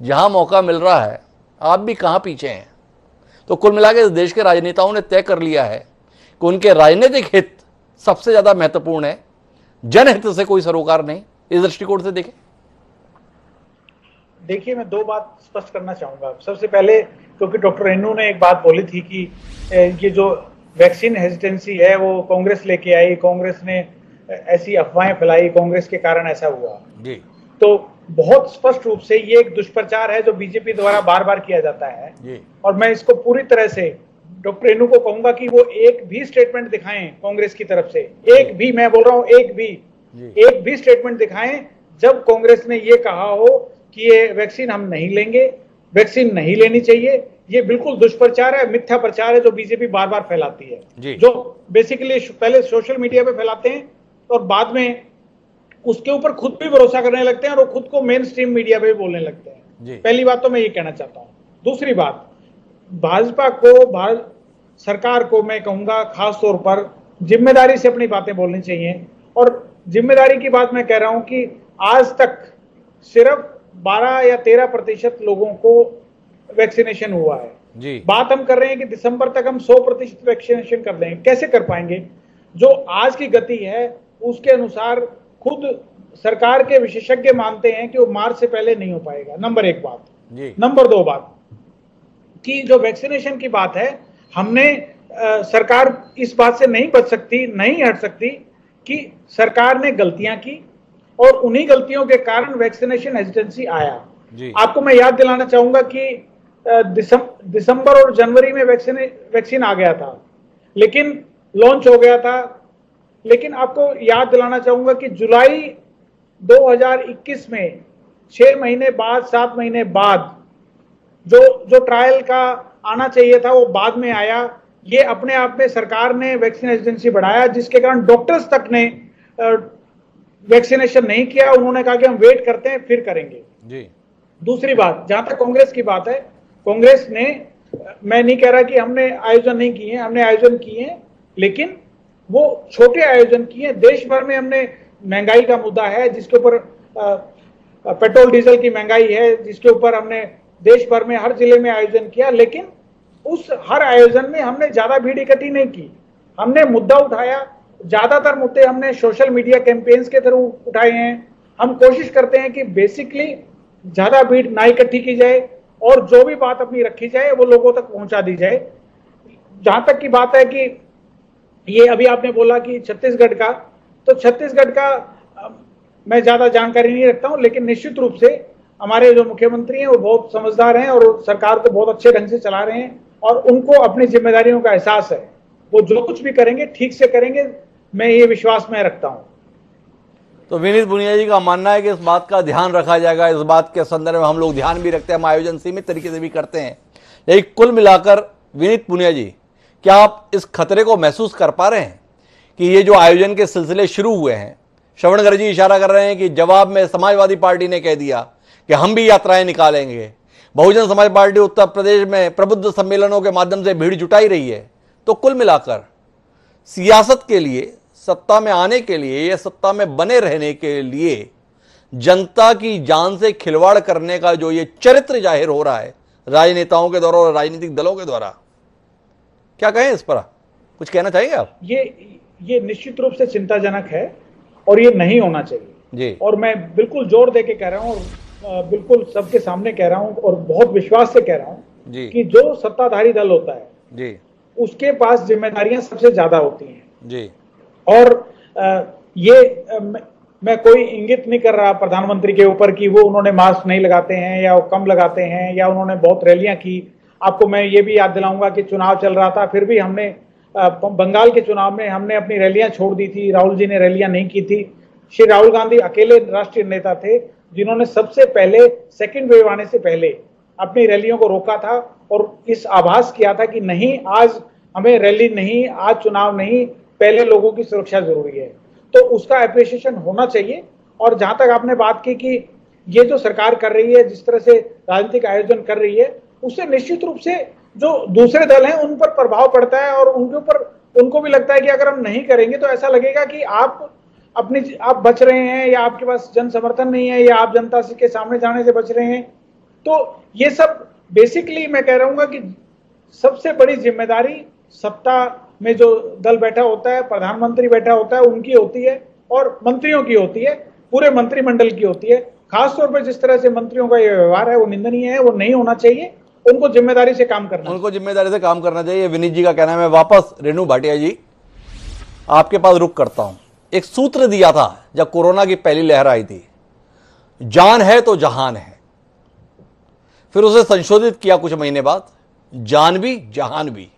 जहाँ मौका मिल रहा है, आप भी कहाँ पीछे हैं? तो कुल मिलाकर इस देश के राजनेताओं ने तय कर लिया है कि उनके राजनीतिक हित सबसे ज़्यादा महत्वपूर्ण है। जनहित से कोई सरोकार नहीं। इस दृष्टिकोण से देखें। देखिए मैं दो बात स्पष्ट करना चाहूँगा। सबसे पहले क्योंकि डॉक्टर रेनू ने एक बात बोली थी कि ये जो वैक्सीन हेजिटेंसी है वो कांग्रेस लेके आई। कांग्रेस ने ऐसी अफवाहें फैलाई। कांग्रेस के कारण ऐसा हुआ। जी। तो बहुत स्पष्ट रूप से ये एक दुष्प्रचार है जो बीजेपी द्वारा बार बार किया जाता है। जी। और मैं इसको पूरी तरह से डॉक्टर रेनू को कहूँगा कि वो एक भी स्टेटमेंट दिखाएँ कांग्रेस की तरफ़ से। एक भी मैं बोल रहा हूँ एक भी। एक भी स्टेटमेंट दिखाएँ जब कांग्रेस ने ये कहा हो कि ये वैक्सीन हम नहीं लेंगे वैक्सीन नहीं लेनी चाहिए ये बिल्कुल दुष्प्रचार है मिथ्या प्रचार है जो बीजेपी बार बार फैलाती है। जो। बेसिकली पहले सोशल मीडिया पे फैलाते हैं और बाद में उसके ऊपर खुद भी भरोसा करने लगते हैं और खुद को मेन स्ट्रीम मीडिया पे भी बोलने लगते हैं। पहली बात तो मैं ये कहना चाहता हूँ। दूसरी बात भाजपा को भारत सरकार को मैं कहूँगा खास तौर पर ज़िम्मेदारी से अपनी बातें बोलनी चाहिए और ज़िम्मेदारी की बात मैं कह रहा हूँ कि आज तक सिर्फ़ 12 या 13 प्रतिशत लोगों को वैक्सीनेशन हुआ है। जी। बात हम कर रहे हैं कि दिसंबर तक हम 100 प्रतिशत वैक्सीनेशन कर देंगे कैसे कर पाएँगे? जो आज की गति है उसके अनुसार खुद सरकार के विशेषज्ञ मानते हैं कि वो मार्च से पहले नहीं हो पाएगा। नंबर एक बात। नंबर दो बात कि जो वैक्सीनेशन की बात है हमने आ, सरकार इस बात से नहीं बच सकती नहीं हट सकती कि सरकार ने गलतियाँ की और उन्हीं गलतियों के कारण वैक्सीनेशन हेजिटेंसी आया। आपको मैं याद दिलाना चाहूँगा कि दिसंबर और जनवरी में वैक्सीन वैक्सीन आ गया था लेकिन लॉन्च हो गया था। लेकिन आपको याद दिलाना चाहूँगा कि जुलाई 2021 में छह महीने बाद सात महीने बाद जो जो ट्रायल का आना चाहिए था वो बाद में आया। ये अपने आप में सरकार ने वैक्सीन एजेंसी बढ़ाया जिसके कारण डॉक्टर्स तक ने वैक्सीनेशन नहीं किया। उन्होंने कहा कि हम वेट करते हैं फिर करेंगे। जी। दूसरी बात जहाँ तक कांग्रेस की बात है कांग्रेस ने मैं नहीं कह रहा कि हमने आयोजन नहीं किए हमने आयोजन किए लेकिन वो छोटे आयोजन किए देश भर में हमने महँगाई का मुद्दा है जिसके ऊपर पेट्रोल डीजल की महँगाई है जिसके ऊपर हमने देश भर में हर ज़िले में आयोजन किया लेकिन उस हर आयोजन में हमने ज़्यादा भीड़ इकट्ठी नहीं की। हमने मुद्दा उठाया। ज़्यादातर मुद्दे हमने सोशल मीडिया कैंपेन्स के थ्रू उठाए हैं। हम कोशिश करते हैं कि बेसिकली ज़्यादा भीड़ ना इकट्ठी की जाए और जो भी बात अपनी रखी जाए, वो लोगों तक पहुँचा दी जाए। जहाँ तक की बात है कि ये अभी आपने बोला कि छत्तीसगढ़ का तो छत्तीसगढ़ का मैं ज़्यादा जानकारी नहीं रखता हूँ, लेकिन निश्चित रूप से हमारे जो मुख्यमंत्री हैं, वो बहुत समझदार हैं और सरकार को बहुत अच्छे ढंग से चला रहे हैं। और उनको अपनी जिम्मेदारियों का एहसास है। वो जो कुछ भी करेंगे, ठीक से करेंगे, मैं ये विश्वास में रखता हूँ। तो विनीत बुनिया जी का मानना है कि इस बात का ध्यान रखा जाएगा। इस बात के संदर्भ में हम लोग ध्यान भी रखते हैं, हम आयोजन सीमित तरीके से भी करते हैं। लेकिन कुल मिलाकर विनीत पुनिया जी, क्या आप इस खतरे को महसूस कर पा रहे हैं कि ये जो आयोजन के सिलसिले शुरू हुए हैं? श्रवणगर जी इशारा कर रहे हैं कि जवाब में समाजवादी पार्टी ने कह दिया कि हम भी यात्राएँ निकालेंगे। बहुजन समाज पार्टी उत्तर प्रदेश में प्रबुद्ध सम्मेलनों के माध्यम से भीड़ जुटाई रही है तो कुल मिलाकर सियासत के लिए सत्ता में आने के लिए या सत्ता में बने रहने के लिए जनता की जान से खिलवाड़ करने का जो ये चरित्र ज़ाहिर हो रहा है राजनेताओं के द्वारा और राजनीतिक दलों के द्वारा क्या कहें इस पर कुछ कहना चाहेंगे आप? ये ये निश्चित रूप से चिंताजनक है और ये नहीं होना चाहिए। जी। और मैं बिल्कुल ज़ोर दे के कह रहा हूँ बिल्कुल सबके सामने कह रहा हूँ और बहुत विश्वास से कह रहा हूँ कि जो सत्ताधारी दल होता है जी। उसके पास जिम्मेदारियाँ सबसे ज़्यादा होती हैं। जी। और ये मैं कोई इंगित नहीं कर रहा प्रधानमंत्री के ऊपर कि वो उन्होंने मास्क नहीं लगाते हैं या वो कम लगाते हैं या उन्होंने बहुत रैलियाँ की। आपको मैं ये भी याद दिलाऊँगा कि चुनाव चल रहा था फिर भी हमने बंगाल के चुनाव में हमने अपनी रैलियाँ छोड़ दी थी। राहुल जी ने रैलियाँ नहीं की थी। श्री राहुल गांधी अकेले राष्ट्रीय नेता थे। जिन्होंने सबसे पहले सेकेंड वेव आने से पहले अपनी रैलियों को रोका था और इस आभास किया था कि नहीं, आज हमें रैली नहीं, आज चुनाव नहीं, पहले लोगों की सुरक्षा ज़रूरी है। तो उसका अप्रिसिएशन होना चाहिए। और जहाँ तक आपने बात की कि ये जो सरकार कर रही है, जिस तरह से राजनीतिक आयोजन कर रही है उससे निश्चित रूप से जो दूसरे दल हैं, उन पर प्रभाव पड़ता है और उनके ऊपर उनको भी लगता है कि अगर हम नहीं करेंगे तो ऐसा लगेगा कि आप अपनी आप बच रहे हैं या आपके पास जन समर्थन नहीं है या आप जनता के सामने जाने से बच रहे हैं तो ये सब बेसिकली मैं कह रहा कि सबसे बड़ी ज़िम्मेदारी सत्ता में जो दल बैठा होता है, प्रधानमंत्री बैठा होता है, उनकी होती है और मंत्रियों की होती है, पूरे मंत्रिमंडल की होती है। खासतौर पर जिस तरह से मंत्रियों का ये व्यवहार है, वो निंदनीय है, वो नहीं होना चाहिए। उनको ज़िम्मेदारी से काम करना। उनको ज़िम्मेदारी से काम करना चाहिए। विनीत जी का कहना है, मैं वापस रेणु भाटिया जी, आपके पास रुक करता हूँ। एक सूत्र दिया था जब कोरोना की पहली लहर आई थी, जान है तो जहान है। फिर उसे संशोधित किया कुछ महीने बाद, जान भी, जहान भी।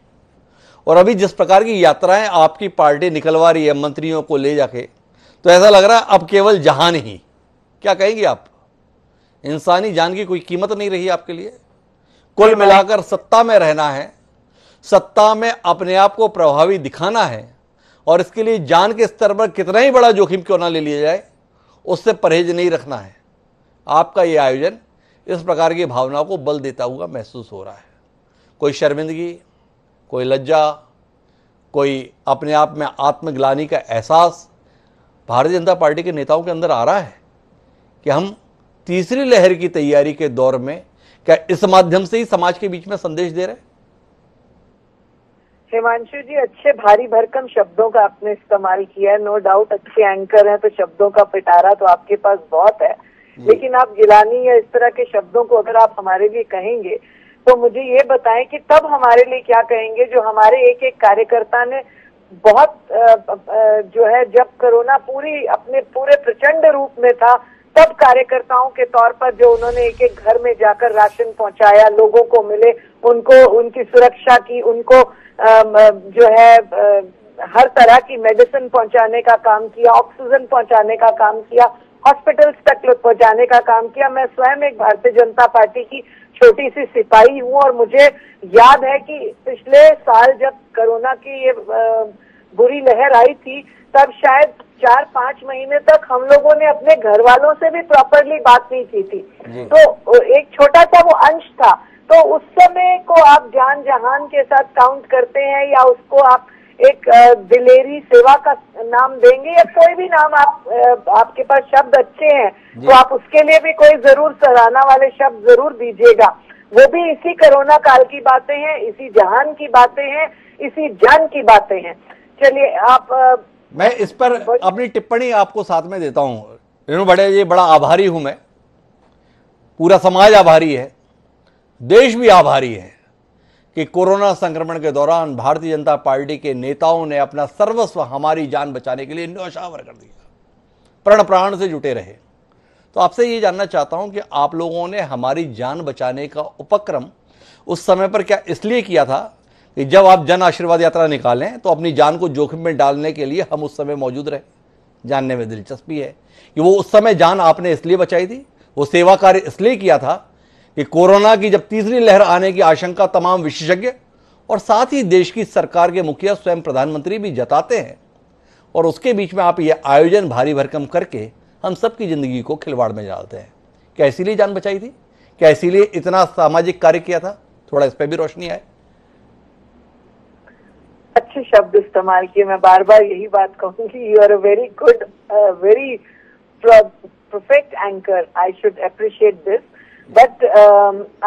और अभी जिस प्रकार की यात्राएँ आपकी पार्टी निकलवा रही है, मंत्रियों को ले जाके तो ऐसा लग रहा है अब केवल जहान ही। क्या कहेंगे आप? इंसानी जान की कोई कीमत नहीं रही आपके लिए? कुल मिलाकर सत्ता में रहना है, सत्ता में अपने आप को प्रभावी दिखाना है और इसके लिए जान के स्तर पर कितना ही बड़ा जोखिम क्यों ना ले लिया जाए, उससे परहेज नहीं रखना है। आपका यह आयोजन इस प्रकार की भावनाओं को बल देता हुआ महसूस हो रहा है। कोई शर्मिंदगी, कोई लज्जा, कोई अपने आप में आत्मग्लानी का एहसास भारतीय जनता पार्टी के नेताओं के अंदर आ रहा है कि हम तीसरी लहर की तैयारी के दौर में क्या इस माध्यम से ही समाज के बीच में संदेश दे रहे हिमांशु जी अच्छे भारी भरकम शब्दों का आपने इस्तेमाल किया है। नो डाउट अच्छे एंकर हैं तो शब्दों का पिटारा तो आपके पास बहुत है। लेकिन आप गिलानी या इस तरह के शब्दों को अगर आप हमारे लिए कहेंगे तो मुझे ये बताएँ कि तब हमारे लिए क्या कहेंगे जो हमारे एक एक कार्यकर्ता ने बहुत जो है जब कोरोना पूरी अपने पूरे प्रचंड रूप में था तब कार्यकर्ताओं के तौर पर जो उन्होंने एक एक घर में जाकर राशन पहुँचाया लोगों को मिले उनको उनकी सुरक्षा की उनको जो है हर तरह की मेडिसिन पहुँचाने का काम किया ऑक्सीजन पहुँचाने का काम किया हॉस्पिटल्स तक पहुँचाने का काम किया। मैं स्वयं एक भारतीय जनता पार्टी की छोटी सी सिपाही हूँ और मुझे याद है कि पिछले साल जब कोरोना की ये बुरी लहर आई थी तब शायद चार पाँच महीने तक हम लोगों ने अपने घर वालों से भी प्रॉपरली बात नहीं की थी। तो एक छोटा सा वो अंश था तो उस समय को आप जान जहान के साथ काउंट करते हैं या उसको आप एक दिलेरी सेवा का नाम देंगे? या कोई भी नाम आप आपके पास शब्द अच्छे हैं तो आप उसके लिए भी कोई ज़रूर सराहना वाले शब्द ज़रूर दीजिएगा। वो भी इसी कोरोना काल की बातें हैं इसी जहान की बातें हैं इसी जान की बातें हैं। चलिए आप मैं इस पर अपनी टिप्पणी आपको साथ में देता हूँ। रेणु बड़े ये बड़ा आभारी हूँ मैं। पूरा समाज आभारी है। देश भी आभारी है कि कोरोना संक्रमण के दौरान भारतीय जनता पार्टी के नेताओं ने अपना सर्वस्व हमारी जान बचाने के लिए न्यौछावर कर दिया। प्रण प्राण से जुटे रहे। तो आपसे ये जानना चाहता हूँ कि आप लोगों ने हमारी जान बचाने का उपक्रम उस समय पर क्या इसलिए किया था कि जब आप जन आशीर्वाद यात्रा निकालें तो अपनी जान को जोखिम में डालने के लिए हम उस समय मौजूद रहे। जानने में दिलचस्पी है कि वो उस समय जान आपने इसलिए बचाई थी, वो सेवा कार्य इसलिए किया था कि कोरोना की जब तीसरी लहर आने की आशंका तमाम विशेषज्ञ और साथ ही देश की सरकार के मुखिया स्वयं प्रधानमंत्री भी जताते हैं। और उसके बीच में आप ये आयोजन भारी भरकम करके हम सबकी ज़िंदगी को खिलवाड़ में डालते हैं। क्या इसीलिए जान बचाई थी? क्या इसीलिए इतना सामाजिक कार्य किया था? थोड़ा इस पर भी रोशनी आए। अच्छे शब्द इस्तेमाल किए। मैं बार बार यही बात कहूँगी। You are a very good very perfect anchor I should appreciate this but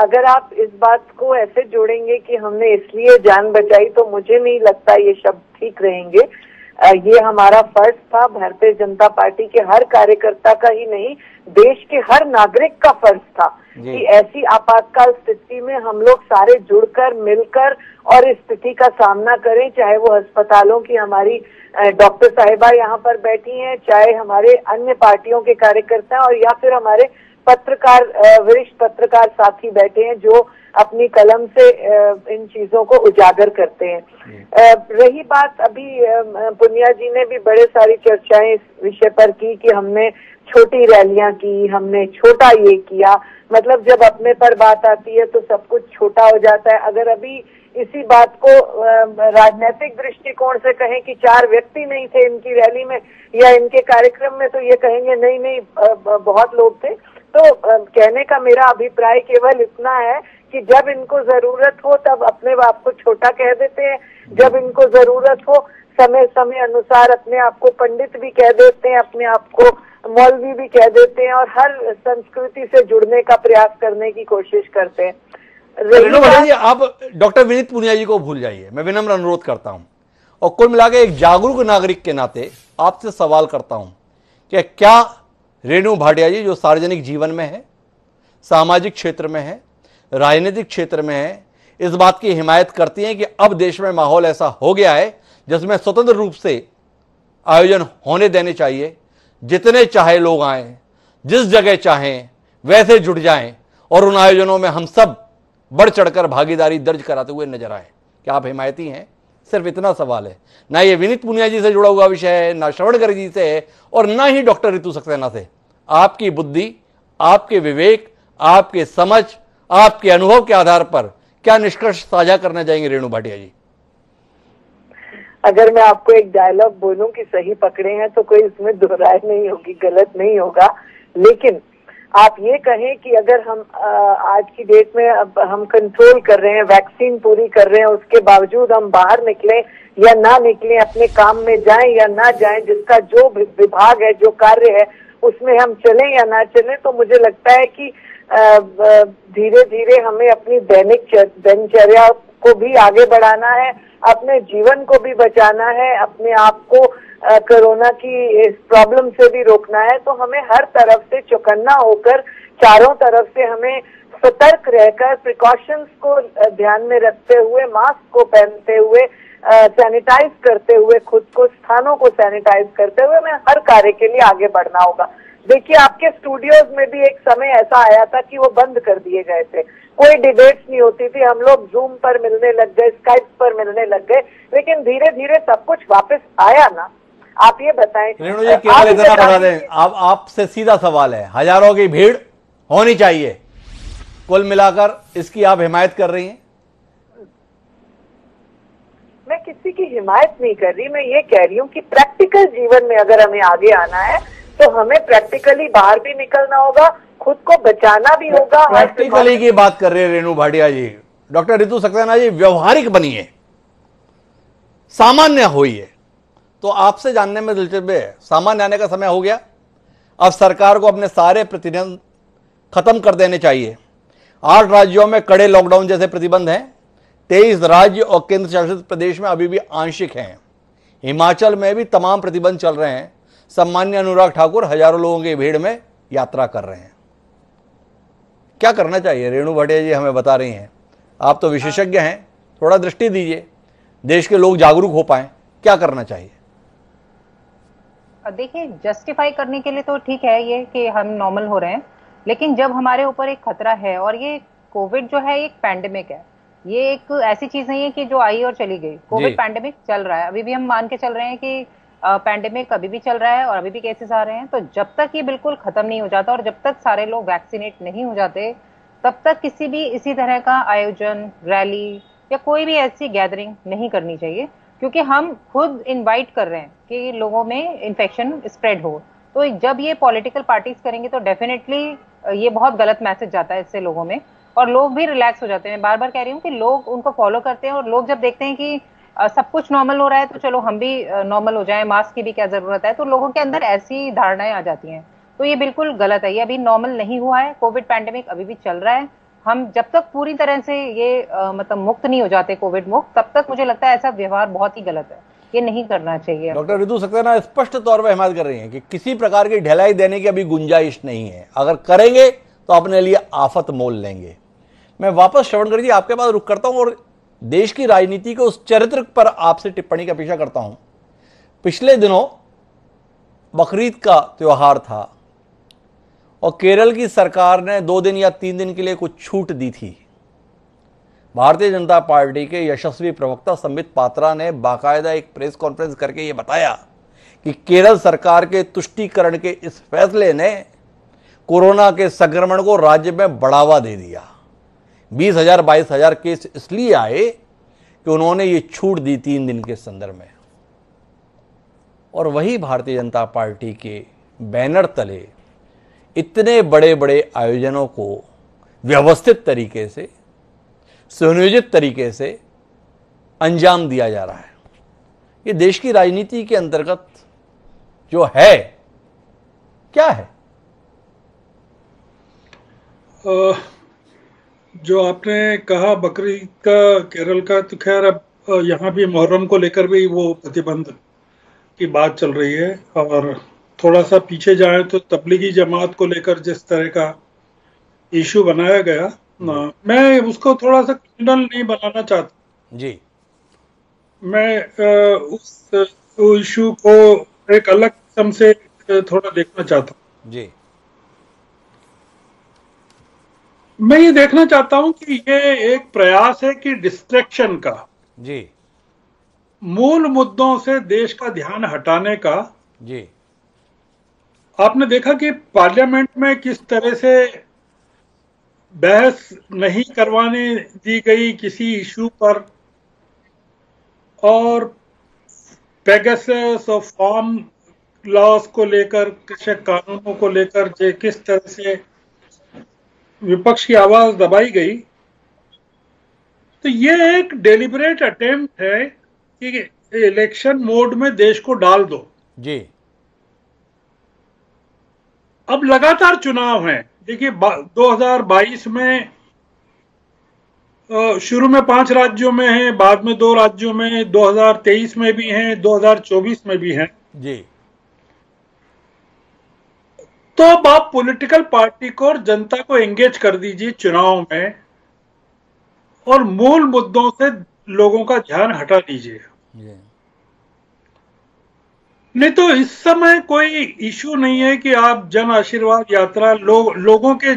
अगर आप इस बात को ऐसे जोड़ेंगे कि हमने इसलिए जान बचाई तो मुझे नहीं लगता ये शब्द ठीक रहेंगे। uh, ये हमारा फ़र्ज़ था भारतीय जनता पार्टी के हर कार्यकर्ता का ही नहीं देश के हर नागरिक का फ़र्ज़ था कि ऐसी आपातकाल स्थिति में हम लोग सारे जुड़कर मिलकर और इस स्थिति का सामना करें चाहे वो अस्पतालों की हमारी डॉक्टर साहिबा यहाँ पर बैठी हैं चाहे हमारे अन्य पार्टियों के कार्यकर्ता और या फिर हमारे पत्रकार वरिष्ठ पत्रकार साथी बैठे हैं जो अपनी कलम से इन चीज़ों को उजागर करते हैं। रही बात अभी पुनिया जी ने भी बड़े सारी चर्चाएँ इस विषय पर की कि हमने छोटी रैलियाँ की, हमने छोटा ये किया। मतलब जब अपने पर बात आती है तो सब कुछ छोटा हो जाता है। अगर अभी इसी बात को राजनीतिक दृष्टिकोण से कहें कि चार व्यक्ति नहीं थे इनकी रैली में या इनके कार्यक्रम में तो ये कहेंगे, नहीं नहीं बहुत लोग थे। तो कहने का मेरा अभिप्राय केवल इतना है कि जब इनको ज़रूरत हो तब अपने आप को छोटा कह देते हैं। जब इनको ज़रूरत हो समय समय अनुसार अपने आप को पंडित भी कह देते हैं अपने आप को मौलवी भी कह देते हैं और हर संस्कृति से जुड़ने का प्रयास करने की कोशिश करते हैं। जी आप डॉक्टर विनीत पुनिया जी को भूल जाइए। मैं विनम्र अनुरोध करता हूँ। और कुल मिलाकर एक जागरूक नागरिक के नाते आपसे सवाल करता हूँ कि क्या रेणु भाटिया जी, जो सार्वजनिक जीवन में है, सामाजिक क्षेत्र में है, राजनीतिक क्षेत्र में है, इस बात की हिमायत करती हैं कि अब देश में माहौल ऐसा हो गया है जिसमें स्वतंत्र रूप से आयोजन होने देने चाहिए। जितने चाहे लोग आए, जिस जगह चाहें, वैसे जुट जाएँ और उन आयोजनों में हम सब बढ़ चढ़कर भागीदारी दर्ज कराते हुए नज़र आए। क्या आप हिमायती हैं? सिर्फ़ इतना सवाल है। ना ये विनीत पुनिया जी से जुड़ा हुआ विषय है, ना श्रवणकर जी से है, और ना ही डॉक्टर ऋतु सक्सेना से। आपकी बुद्धि, आपके विवेक, आपके समझ, आपके अनुभव के आधार पर क्या निष्कर्ष साझा करना चाहेंगे रेणु भाटिया जी? अगर मैं आपको एक डायलॉग बोलूँ कि सही पकड़े हैं तो कोई इसमें दोहराए नहीं होगी, गलत नहीं होगा। लेकिन आप ये कहें कि अगर हम आज की डेट में अब हम कंट्रोल कर रहे हैं वैक्सीन पूरी कर रहे हैं, उसके बावजूद हम बाहर निकले या ना निकले, अपने काम में जाएँ या ना जाएँ, जिसका जो विभाग है, जो कार्य है, उसमें हम चलें या ना चलें तो मुझे लगता है कि धीरे धीरे हमें अपनी दैनिक दिनचर्या को भी आगे बढ़ाना है, अपने जीवन को भी बचाना है, अपने आप को कोरोना की इस प्रॉब्लम से भी रोकना है तो हमें हर तरफ़ से चौकन्ना होकर, चारों तरफ़ से हमें सतर्क रहकर प्रिकॉशंस को ध्यान में रखते हुए मास्क को पहनते हुए सैनिटाइज करते हुए, खुद को, स्थानों को सैनिटाइज करते हुए हमें हर कार्य के लिए आगे बढ़ना होगा। देखिए, आपके स्टूडियोज में भी एक समय ऐसा आया था कि वो बंद कर दिए गए थे। कोई डिबेट्स नहीं होती थी, हम लोग जूम पर मिलने लग गए स्काइप पर मिलने लग गए, लेकिन धीरे धीरे सब कुछ वापस आया ना। आप ये बताएँ रेणु जी केवल इतना बता दें? आप आपसे सीधा सवाल है। हज़ारों की भीड़ होनी चाहिए। कुल मिलाकर इसकी आप हिमायत कर रही हैं? मैं किसी की हिमायत नहीं कर रही। मैं ये कह रही हूँ कि प्रैक्टिकल जीवन में अगर हमें आगे आना है तो हमें प्रैक्टिकली बाहर भी निकलना होगा खुद को बचाना भी होगा प्रैक्टिकली की बात कर रहे हैं रेणु भाटिया जी। डॉक्टर रितु सक्सेना जी व्यवहारिक बनिए। सामान्य हुई है तो आपसे जानने में दिलचस्प है। सामान्य आने का समय हो गया। अब सरकार को अपने सारे प्रतिबंध खत्म कर देने चाहिए। आठ राज्यों में कड़े लॉकडाउन जैसे प्रतिबंध हैं। तेईस राज्य और केंद्र शासित प्रदेश में अभी भी आंशिक हैं। हिमाचल में भी तमाम प्रतिबंध चल रहे हैं। सम्मान्य अनुराग ठाकुर हज़ारों लोगों की भीड़ में यात्रा कर रहे हैं। क्या करना चाहिए? रेणु भटिया जी हमें बता रही हैं। आप तो विशेषज्ञ हैं। थोड़ा दृष्टि दीजिए। देश के लोग जागरूक हो पाए। क्या करना चाहिए? देखिए जस्टिफाई करने के लिए तो ठीक है ये कि हम नॉर्मल हो रहे हैं लेकिन जब हमारे ऊपर एक खतरा है और ये कोविड जो है एक पैंडेमिक है ये एक ऐसी चीज़ नहीं है कि जो आई और चली गई। कोविड पैंडेमिक चल रहा है। अभी भी हम मान के चल रहे हैं कि पैंडेमिक अभी भी चल रहा है और अभी भी केसेस आ रहे हैं तो जब तक ये बिल्कुल खत्म नहीं हो जाता और जब तक सारे लोग वैक्सीनेट नहीं हो जाते तब तक किसी भी इसी तरह का आयोजन रैली या कोई भी ऐसी गैदरिंग नहीं करनी चाहिए। क्योंकि हम खुद इनवाइट कर रहे हैं कि लोगों में इन्फेक्शन स्प्रेड हो। तो जब ये पॉलिटिकल पार्टीज़ करेंगे तो डेफिनेटली ये बहुत गलत मैसेज जाता है इससे लोगों में। और लोग भी रिलैक्स हो जाते हैं। मैं बार बार कह रही हूँ कि लोग उनको फॉलो करते हैं और लोग जब देखते हैं कि सब कुछ नॉर्मल हो रहा है तो चलो हम भी नॉर्मल हो जाए। मास्क की भी क्या ज़रूरत है? तो लोगों के अंदर ऐसी धारणाएँ आ जाती हैं। तो ये बिल्कुल गलत है। ये अभी नॉर्मल नहीं हुआ है। कोविड पैंडेमिक अभी भी चल रहा है। हम जब तक पूरी तरह से ये आ, मतलब मुक्त नहीं हो जाते कोविड मुक्त तब तक मुझे लगता है ऐसा व्यवहार बहुत ही गलत है। ये नहीं करना चाहिए। डॉक्टर रितु सक्सेना स्पष्ट तौर पर हिमायत कर रही हैं कि किसी प्रकार की ढलाई देने की अभी गुंजाइश नहीं है। अगर करेंगे तो अपने लिए आफत मोल लेंगे। मैं वापस श्रवण कर आपके पास रुक करता हूँ और देश की राजनीति के उस चरित्र पर आपसे टिप्पणी का पीछा करता हूँ। पिछले दिनों बकरीद का त्यौहार था। और केरल की सरकार ने दो दिन या तीन दिन के लिए कुछ छूट दी थी। भारतीय जनता पार्टी के यशस्वी प्रवक्ता संबित पात्रा ने बाकायदा एक प्रेस कॉन्फ्रेंस करके ये बताया कि केरल सरकार के तुष्टीकरण के इस फैसले ने कोरोना के संक्रमण को राज्य में बढ़ावा दे दिया। बीस हज़ार बाईस हज़ार केस इसलिए आए कि उन्होंने ये छूट दी तीन दिन के संदर्भ में। और वही भारतीय जनता पार्टी के बैनर तले इतने बड़े बड़े आयोजनों को व्यवस्थित तरीके से, सुनियोजित तरीके से अंजाम दिया जा रहा है। ये देश की राजनीति के अंतर्गत जो है, क्या है? जो आपने कहा बकरी का, केरल का तो खैर अब यहाँ भी मुहर्रम को लेकर भी वो प्रतिबंध की बात चल रही है और थोड़ा सा पीछे जाए तो तबलीगी जमात को लेकर जिस तरह का इशू बनाया गया ना मैं उसको थोड़ा सा क्रिमिनल नहीं बनाना चाहता। जी। मैं उस इशू को एक अलग किस्म से थोड़ा देखना चाहता हूँ। जी। मैं ये देखना चाहता हूँ कि ये एक प्रयास है कि डिस्ट्रैक्शन का जी। मूल मुद्दों से देश का ध्यान हटाने का जी। आपने देखा कि पार्लियामेंट में किस तरह से बहस नहीं करवाने दी गई किसी इशू पर? और पेगसस और फॉर्म लॉस को लेकर कृषि कानूनों को लेकर जे किस तरह से विपक्ष की आवाज़ दबाई गई तो ये एक डेलिबरेट अटेम्प्ट है कि इलेक्शन मोड में देश को डाल दो। जी। अब लगातार चुनाव हैं। देखिए 2022 में शुरू में पाँच राज्यों में है बाद में दो राज्यों में 2023 में भी हैं 2024 में भी हैं। जी। तो अब आप पॉलिटिकल पार्टी को और जनता को एंगेज कर दीजिए चुनाव में और मूल मुद्दों से लोगों का ध्यान हटा दीजिए। नहीं तो इस समय कोई इशू नहीं है कि आप जन आशीर्वाद यात्रा लो, लोगों के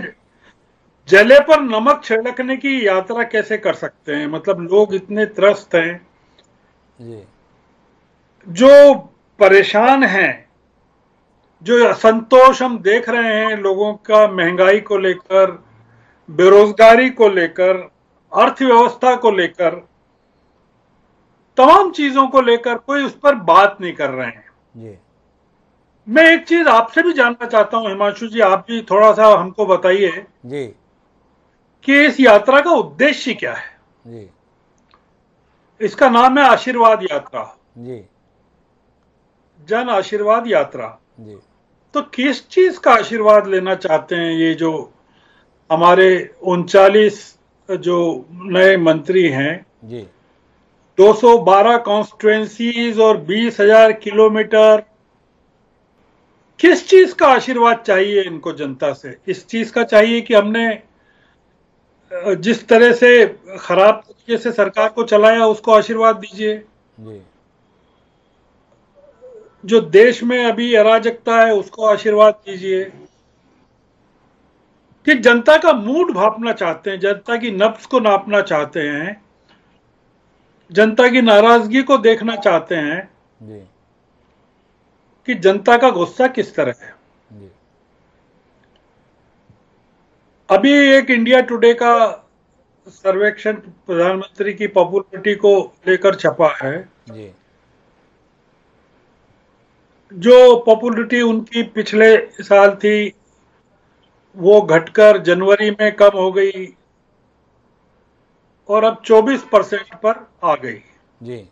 जले पर नमक छिड़कने की यात्रा कैसे कर सकते हैं? मतलब लोग इतने त्रस्त हैं। जी। जो परेशान हैं जो असंतोष हम देख रहे हैं लोगों का महँगाई को लेकर बेरोजगारी को लेकर अर्थव्यवस्था को लेकर तमाम चीज़ों को लेकर कोई उस पर बात नहीं कर रहे हैं। जी। मैं एक चीज़ आपसे भी जानना चाहता हूँ हिमांशु जी आप भी थोड़ा सा हमको बताइए जी। कि इस यात्रा का उद्देश्य क्या है? जी। इसका नाम है आशीर्वाद यात्रा। जी। जन आशीर्वाद यात्रा। जी। तो किस चीज़ का आशीर्वाद लेना चाहते हैं ये जो हमारे उनचालीस जो नए मंत्री हैं? जी। 212 कॉन्स्टिट्युएंसीज और बीस हज़ार किलोमीटर। किस चीज़ का आशीर्वाद चाहिए इनको जनता से? इस चीज़ का चाहिए कि हमने जिस तरह से खराब तरीके से सरकार को चलाया उसको आशीर्वाद दीजिए। जो। देश में अभी अराजकता है उसको आशीर्वाद दीजिए। कि जनता का मूड भापना चाहते हैं जनता की नब्स को नापना चाहते हैं। जनता की नाराज़गी को देखना चाहते हैं कि जनता का गुस्सा किस तरह है। अभी एक इंडिया टुडे का सर्वेक्षण प्रधानमंत्री की पॉपुलरिटी को लेकर छपा है। जी। जो पॉपुलरिटी उनकी पिछले साल थी वो घटकर जनवरी में कम हो गई। और अब 24 परसेंट पर आ गई। जी।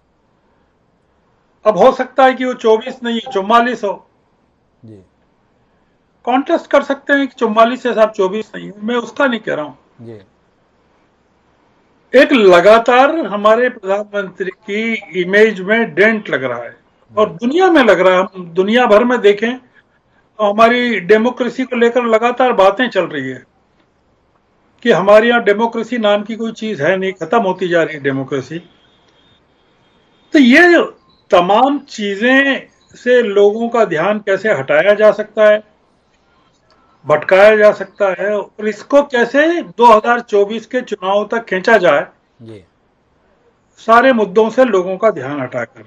अब हो सकता है कि वो 24 नहीं चौवालीस हो। जी। कॉन्टेस्ट कर सकते हैं कि चौवालीस से साहब चौबीस नहीं मैं उसका नहीं कह रहा हूँ। जी। एक लगातार हमारे प्रधानमंत्री की इमेज में डेंट लग रहा है और दुनिया में लग रहा है। हम दुनिया भर में देखें तो हमारी डेमोक्रेसी को लेकर लगातार बातें चल रही है। कि हमारे यहाँ डेमोक्रेसी नाम की कोई चीज़ है नहीं खत्म होती जा रही है डेमोक्रेसी तो ये तमाम चीज़ें से लोगों का ध्यान कैसे हटाया जा सकता है भटकाया जा सकता है और इसको कैसे 2024 के चुनाव तक खींचा जाए जी। सारे मुद्दों से लोगों का ध्यान हटाकर।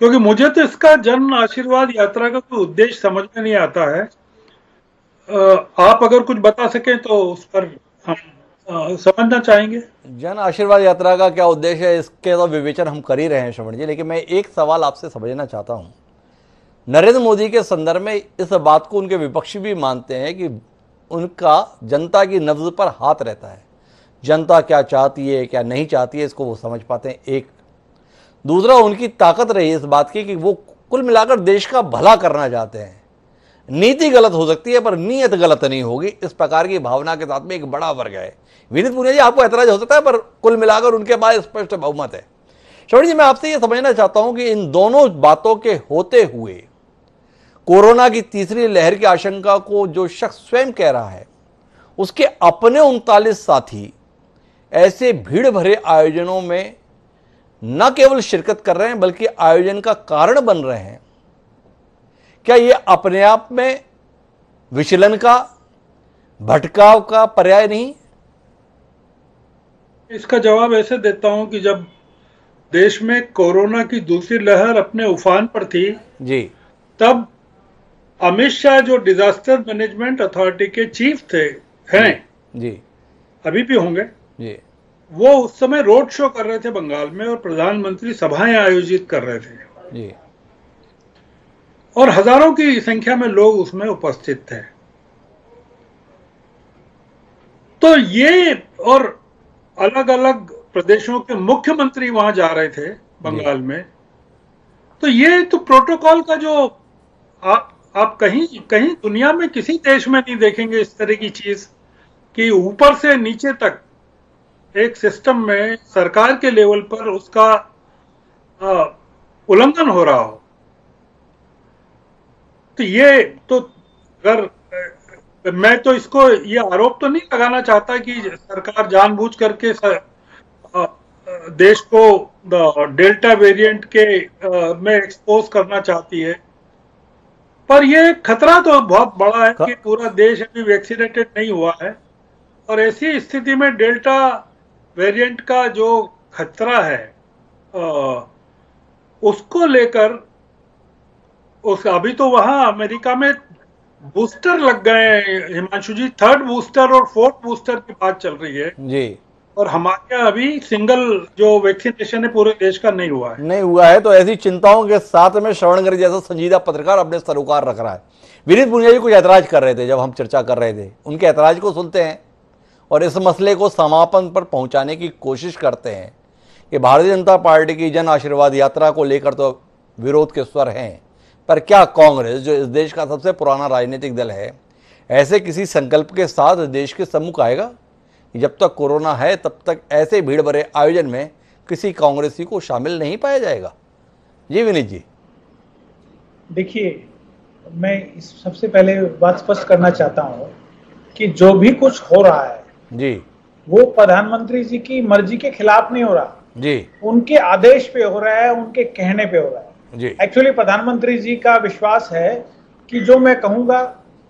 क्योंकि मुझे तो इसका जन आशीर्वाद यात्रा का कोई उद्देश्य समझ में नहीं आता है। आप अगर कुछ बता सकें तो उस पर समझना चाहेंगे। जन आशीर्वाद यात्रा का क्या उद्देश्य है? इसके तो विवेचन हम कर ही रहे हैं, श्रवण जी, लेकिन मैं एक सवाल आपसे समझना चाहता हूँ। नरेंद्र मोदी के संदर्भ में इस बात को उनके विपक्षी भी मानते हैं कि उनका जनता की नब्ज पर हाथ रहता है। जनता क्या चाहती है, क्या नहीं चाहती है, इसको वो समझ पाते हैं, एक। दूसरा, उनकी ताकत रही इस बात की कि वो कुल मिलाकर देश का भला करना चाहते हैं। नीति गलत हो सकती है, पर नीयत गलत नहीं होगी। इस प्रकार की भावना के साथ में एक बड़ा वर्ग है। विनीत पुनिया जी, आपको ऐतराज हो सकता है, पर कुल मिलाकर उनके पास स्पष्ट बहुमत है। श्रवण जी, मैं आपसे यह समझना चाहता हूँ कि इन दोनों बातों के होते हुए कोरोना की तीसरी लहर की आशंका को जो शख्स स्वयं कह रहा है, उसके अपने उनतालीस साथी ऐसे भीड़ भरे आयोजनों में न केवल शिरकत कर रहे हैं, बल्कि आयोजन का कारण बन रहे हैं। क्या यह अपने आप में विचलन का भटकाव का पर्याय नहीं? इसका जवाब ऐसे देता हूँ कि जब देश में कोरोना की दूसरी लहर अपने उफान पर थी जी। तब अमित शाह जो डिजास्टर मैनेजमेंट अथॉरिटी के चीफ थे हैं जी। अभी भी होंगे जी। वो उस समय रोड शो कर रहे थे बंगाल में और प्रधानमंत्री सभाएँ आयोजित कर रहे थे। जी। और हज़ारों की संख्या में लोग उसमें उपस्थित थे। तो ये और अलग अलग प्रदेशों के मुख्यमंत्री वहाँ जा रहे थे बंगाल में तो ये तो प्रोटोकॉल का जो आप आप कहीं कहीं दुनिया में किसी देश में नहीं देखेंगे इस तरह की चीज़ कि ऊपर से नीचे तक एक सिस्टम में सरकार के लेवल पर उसका उल्लंघन हो रहा हो। तो ये तो अगर मैं तो इसको ये आरोप तो नहीं लगाना चाहता कि सरकार जानबूझ करके सर, देश को डेल्टा वेरिएंट के में एक्सपोज करना चाहती है। पर ये खतरा तो बहुत बड़ा है कि पूरा देश अभी वैक्सीनेटेड नहीं हुआ है। और ऐसी स्थिति में डेल्टा वेरिएंट का जो खतरा है उसको लेकर उस अभी तो वहाँ अमेरिका में बूस्टर लग गए हिमांशु जी। थर्ड बूस्टर और फोर्थ बूस्टर की बात चल रही है। जी। और हमारे यहाँ अभी सिंगल जो वैक्सीनेशन है पूरे देश का नहीं हुआ है। नहीं हुआ है तो ऐसी चिंताओं के साथ में श्रवणगरी जैसा संजीदा पत्रकार अपने सरोकार रख रहा है। विनीत पुनिया जी कुछ ऐतराज कर रहे थे जब हम चर्चा कर रहे थे। उनके ऐतराज को सुनते हैं और इस मसले को समापन पर पहुँचाने की कोशिश करते हैं कि भारतीय जनता पार्टी की जन आशीर्वाद यात्रा को लेकर तो विरोध के स्वर हैं। पर क्या कांग्रेस जो इस देश का सबसे पुराना राजनीतिक दल है ऐसे किसी संकल्प के साथ देश के सम्मुख आएगा? जब तक कोरोना है तब तक ऐसे भीड़ भरे आयोजन में किसी कांग्रेसी को शामिल नहीं पाया जाएगा। जी विनीत जी। देखिए मैं इस सबसे पहले बात स्पष्ट करना चाहता हूँ कि जो भी कुछ हो रहा है जी। वो प्रधानमंत्री जी की मर्ज़ी के खिलाफ नहीं हो रहा। जी। उनके आदेश पे हो रहा है उनके कहने पे हो रहा है। एक्चुअली प्रधानमंत्री जी का विश्वास है कि जो मैं कहूँगा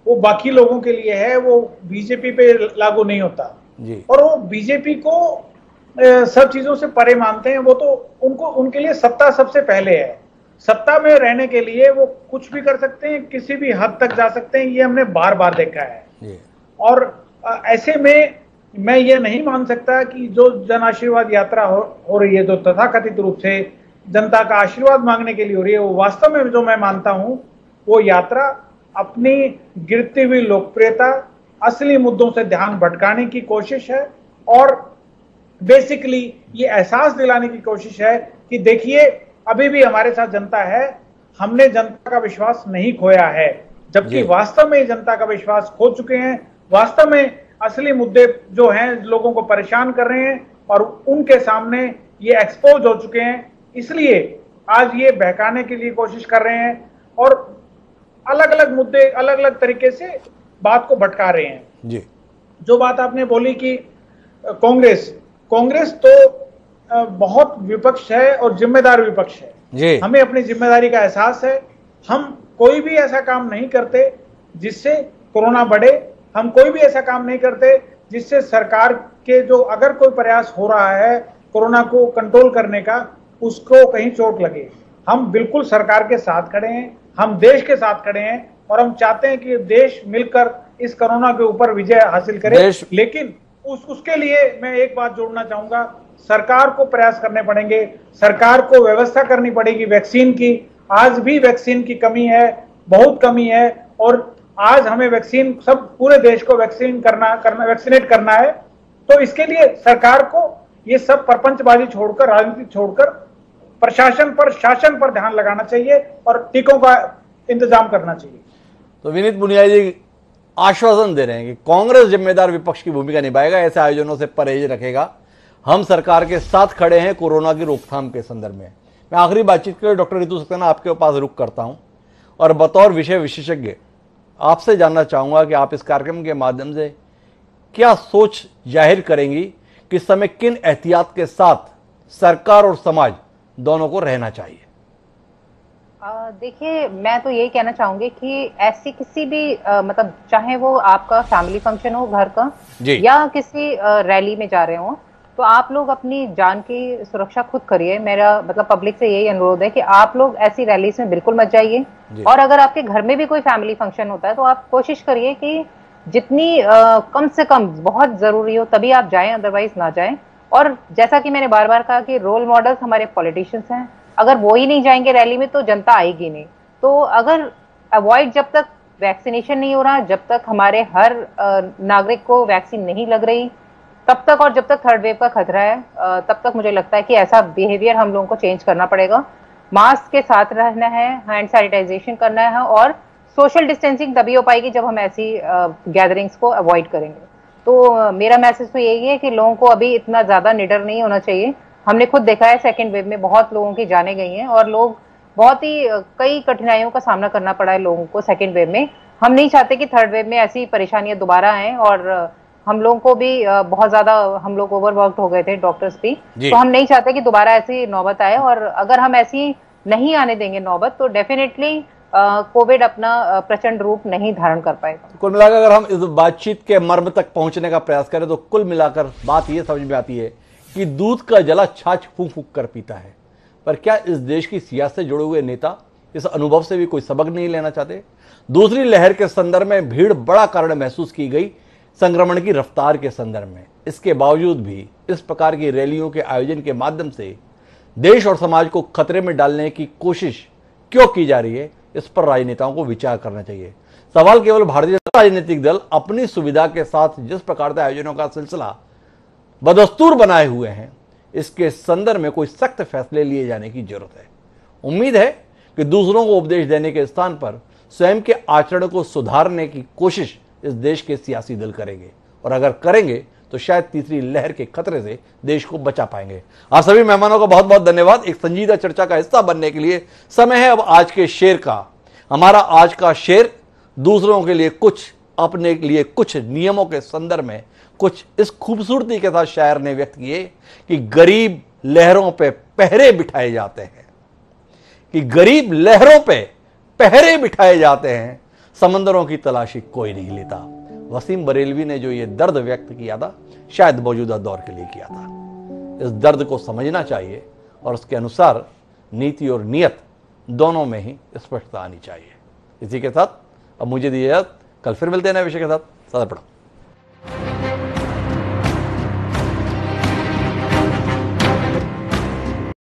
वो बाकी लोगों के लिए है वो बीजेपी पे लागू नहीं होता। जी। और वो बीजेपी को सब चीज़ों से परे मानते हैं वो तो उनको उनके लिए सत्ता सबसे पहले है। सत्ता में रहने के लिए वो कुछ भी कर सकते हैं किसी भी हद तक जा सकते हैं ये हमने बार बार देखा है। और ऐसे में मैं ये नहीं मान सकता कि जो जन आशीर्वाद यात्रा हो, हो रही है जो तथाकथित रूप से जनता का आशीर्वाद मांगने के लिए हो रही है वो वास्तव में जो मैं मानता हूँ वो यात्रा अपनी गिरती हुई लोकप्रियता असली मुद्दों से ध्यान भटकाने की कोशिश है और बेसिकली ये एहसास दिलाने की कोशिश है कि देखिए अभी भी हमारे साथ जनता है हमने जनता का विश्वास नहीं खोया है। जबकि वास्तव में जनता का विश्वास खो चुके हैं वास्तव में असली मुद्दे जो हैं लोगों को परेशान कर रहे हैं और उनके सामने ये एक्सपोज हो चुके हैं इसलिए आज ये बहकाने के लिए कोशिश कर रहे हैं और अलग अलग मुद्दे अलग अलग तरीके से बात को भटका रहे हैं। जी। जो बात आपने बोली कि कांग्रेस कांग्रेस तो बहुत विपक्ष है और जिम्मेदार विपक्ष है। जी। हमें अपनी ज़िम्मेदारी का एहसास है। हम कोई भी ऐसा काम नहीं करते जिससे कोरोना बढ़े। हम कोई भी ऐसा काम नहीं करते जिससे सरकार के जो अगर कोई प्रयास हो रहा है कोरोना को कंट्रोल करने का उसको कहीं चोट लगे। हम बिल्कुल सरकार के साथ खड़े हैं हम देश के साथ खड़े हैं और हम चाहते हैं कि देश मिलकर इस कोरोना के ऊपर विजय हासिल करे। लेकिन उस उसके लिए मैं एक बात जोड़ना चाहूँगा सरकार को प्रयास करने पड़ेंगे सरकार को व्यवस्था करनी पड़ेगी वैक्सीन की। आज भी वैक्सीन की कमी है बहुत कमी है और आज हमें वैक्सीन सब पूरे देश को वैक्सीन करना करना वैक्सीनेट करना है। तो इसके लिए सरकार को ये सब प्रपंचबाजी छोड़कर राजनीति छोड़कर प्रशासन पर, शासन पर ध्यान लगाना चाहिए और टीकों का इंतज़ाम करना चाहिए। तो विनीत बुनिया जी, आश्वासन दे रहे हैं कि कांग्रेस जिम्मेदार विपक्ष की भूमिका निभाएगा, ऐसे आयोजनों से परहेज रखेगा। हम सरकार के साथ खड़े हैं कोरोना की रोकथाम के संदर्भ में। मैं आखिरी बातचीत के लिए डॉक्टर रितु सक्सेना आपके पास रुक करता हूँ। और बतौर विषय विशेषज्ञ, आपसे जानना चाहूँगा कि आप इस कार्यक्रम के माध्यम से क्या सोच ज़ाहिर करेंगी कि समय किन एहतियात के साथ सरकार और समाज दोनों को रहना चाहिए। देखिए मैं तो यही कहना चाहूँगी कि ऐसी किसी भी आ, मतलब चाहे वो आपका फैमिली फ़ंक्शन हो घर का या किसी आ, रैली में जा रहे हो तो आप लोग अपनी जान की सुरक्षा खुद करिए। मेरा मतलब पब्लिक से यही अनुरोध है कि आप लोग ऐसी रैलीज में बिल्कुल मत जाइए। और अगर आपके घर में भी कोई फैमिली फ़ंक्शन होता है तो आप कोशिश करिए कि जितनी आ, कम से कम बहुत ज़रूरी हो तभी आप जाएँ अदरवाइज़ ना जाएँ। और जैसा कि मैंने बार बार कहा कि रोल मॉडल्स हमारे पॉलिटिशियंस हैं। अगर वो ही नहीं जाएँगे रैली में तो जनता आएगी नहीं। तो अगर अवॉइड जब तक वैक्सीनेशन नहीं हो रहा, जब तक हमारे हर नागरिक को वैक्सीन नहीं लग रही, तब तक और जब तक थर्ड वेव का खतरा है तब तक मुझे लगता है कि ऐसा बिहेवियर हम लोगों को चेंज करना पड़ेगा। मास्क के साथ रहना है हैंड सैनिटाइजेशन करना है और सोशल डिस्टेंसिंग तभी हो पाएगी जब हम ऐसी गैदरिंग्स को अवॉइड करेंगे। तो मेरा मैसेज तो यही है कि लोगों को अभी इतना ज़्यादा निडर नहीं होना चाहिए। हमने खुद देखा है सेकेंड वेव में बहुत लोगों की जाने गई हैं और लोग बहुत ही कई कठिनाइयों का सामना करना पड़ा है लोगों को सेकेंड वेव में। हम नहीं चाहते कि थर्ड वेव में ऐसी परेशानियाँ दोबारा आए और हम लोगों को भी बहुत ज़्यादा हम लोग ओवरवर्कड हो गए थे डॉक्टर्स भी। तो हम नहीं चाहते कि दोबारा ऐसी नौबत आए और अगर हम ऐसी नहीं आने देंगे नौबत तो डेफिनेटली कोविड अपना प्रचंड रूप नहीं धारण कर पाएगा। कुल मिलाकर अगर हम इस बातचीत के मर्म तक पहुँचने का प्रयास करें तो कुल मिलाकर बात यह समझ में आती है कि दूध का जला छाछ फूक फूक कर पीता है। पर क्या इस देश की सियासत से जुड़े हुए नेता इस अनुभव से भी कोई सबक नहीं लेना चाहते? दूसरी लहर के संदर्भ में भीड़ बड़ा कारण महसूस की गई संक्रमण की रफ्तार के संदर्भ में। इसके बावजूद भी इस प्रकार की रैलियों के आयोजन के माध्यम से देश और समाज को खतरे में डालने की कोशिश क्यों की जा रही है? इस पर राजनेताओं को विचार करना चाहिए। सवाल केवल भारतीय राजनीतिक दल अपनी सुविधा के साथ जिस प्रकार से आयोजनों का सिलसिला बदस्तूर बनाए हुए हैं, इसके संदर्भ में कोई सख्त फैसले लिए जाने की ज़रूरत है। उम्मीद है कि दूसरों को उपदेश देने के स्थान पर स्वयं के आचरण को सुधारने की कोशिश इस देश के सियासी दल करेंगे। और अगर करेंगे तो शायद तीसरी लहर के खतरे से देश को बचा पाएँगे। आप सभी मेहमानों का बहुत बहुत धन्यवाद। एक संजीदा चर्चा का हिस्सा बनने के लिए समय है अब आज के शेर का। हमारा आज का शेर दूसरों के लिए कुछ, अपने लिए कुछ नियमों के संदर्भ में, कुछ इस खूबसूरती के साथ शायर ने व्यक्त किए कि गरीब लहरों पे पहरे बिठाए जाते हैं। कि गरीब लहरों पे पहरे बिठाए जाते हैं, समंदरों की तलाशी कोई नहीं लेता। वसीम बरेलवी ने जो ये दर्द व्यक्त किया था, शायद मौजूदा दौर के लिए किया था। इस दर्द को समझना चाहिए और उसके अनुसार नीति और नियत दोनों में ही स्पष्टता आनी चाहिए। इसी के साथ अब मुझे दिए कल फिर मिलते हैं नए विषय के साथ। सदा पढ़ो।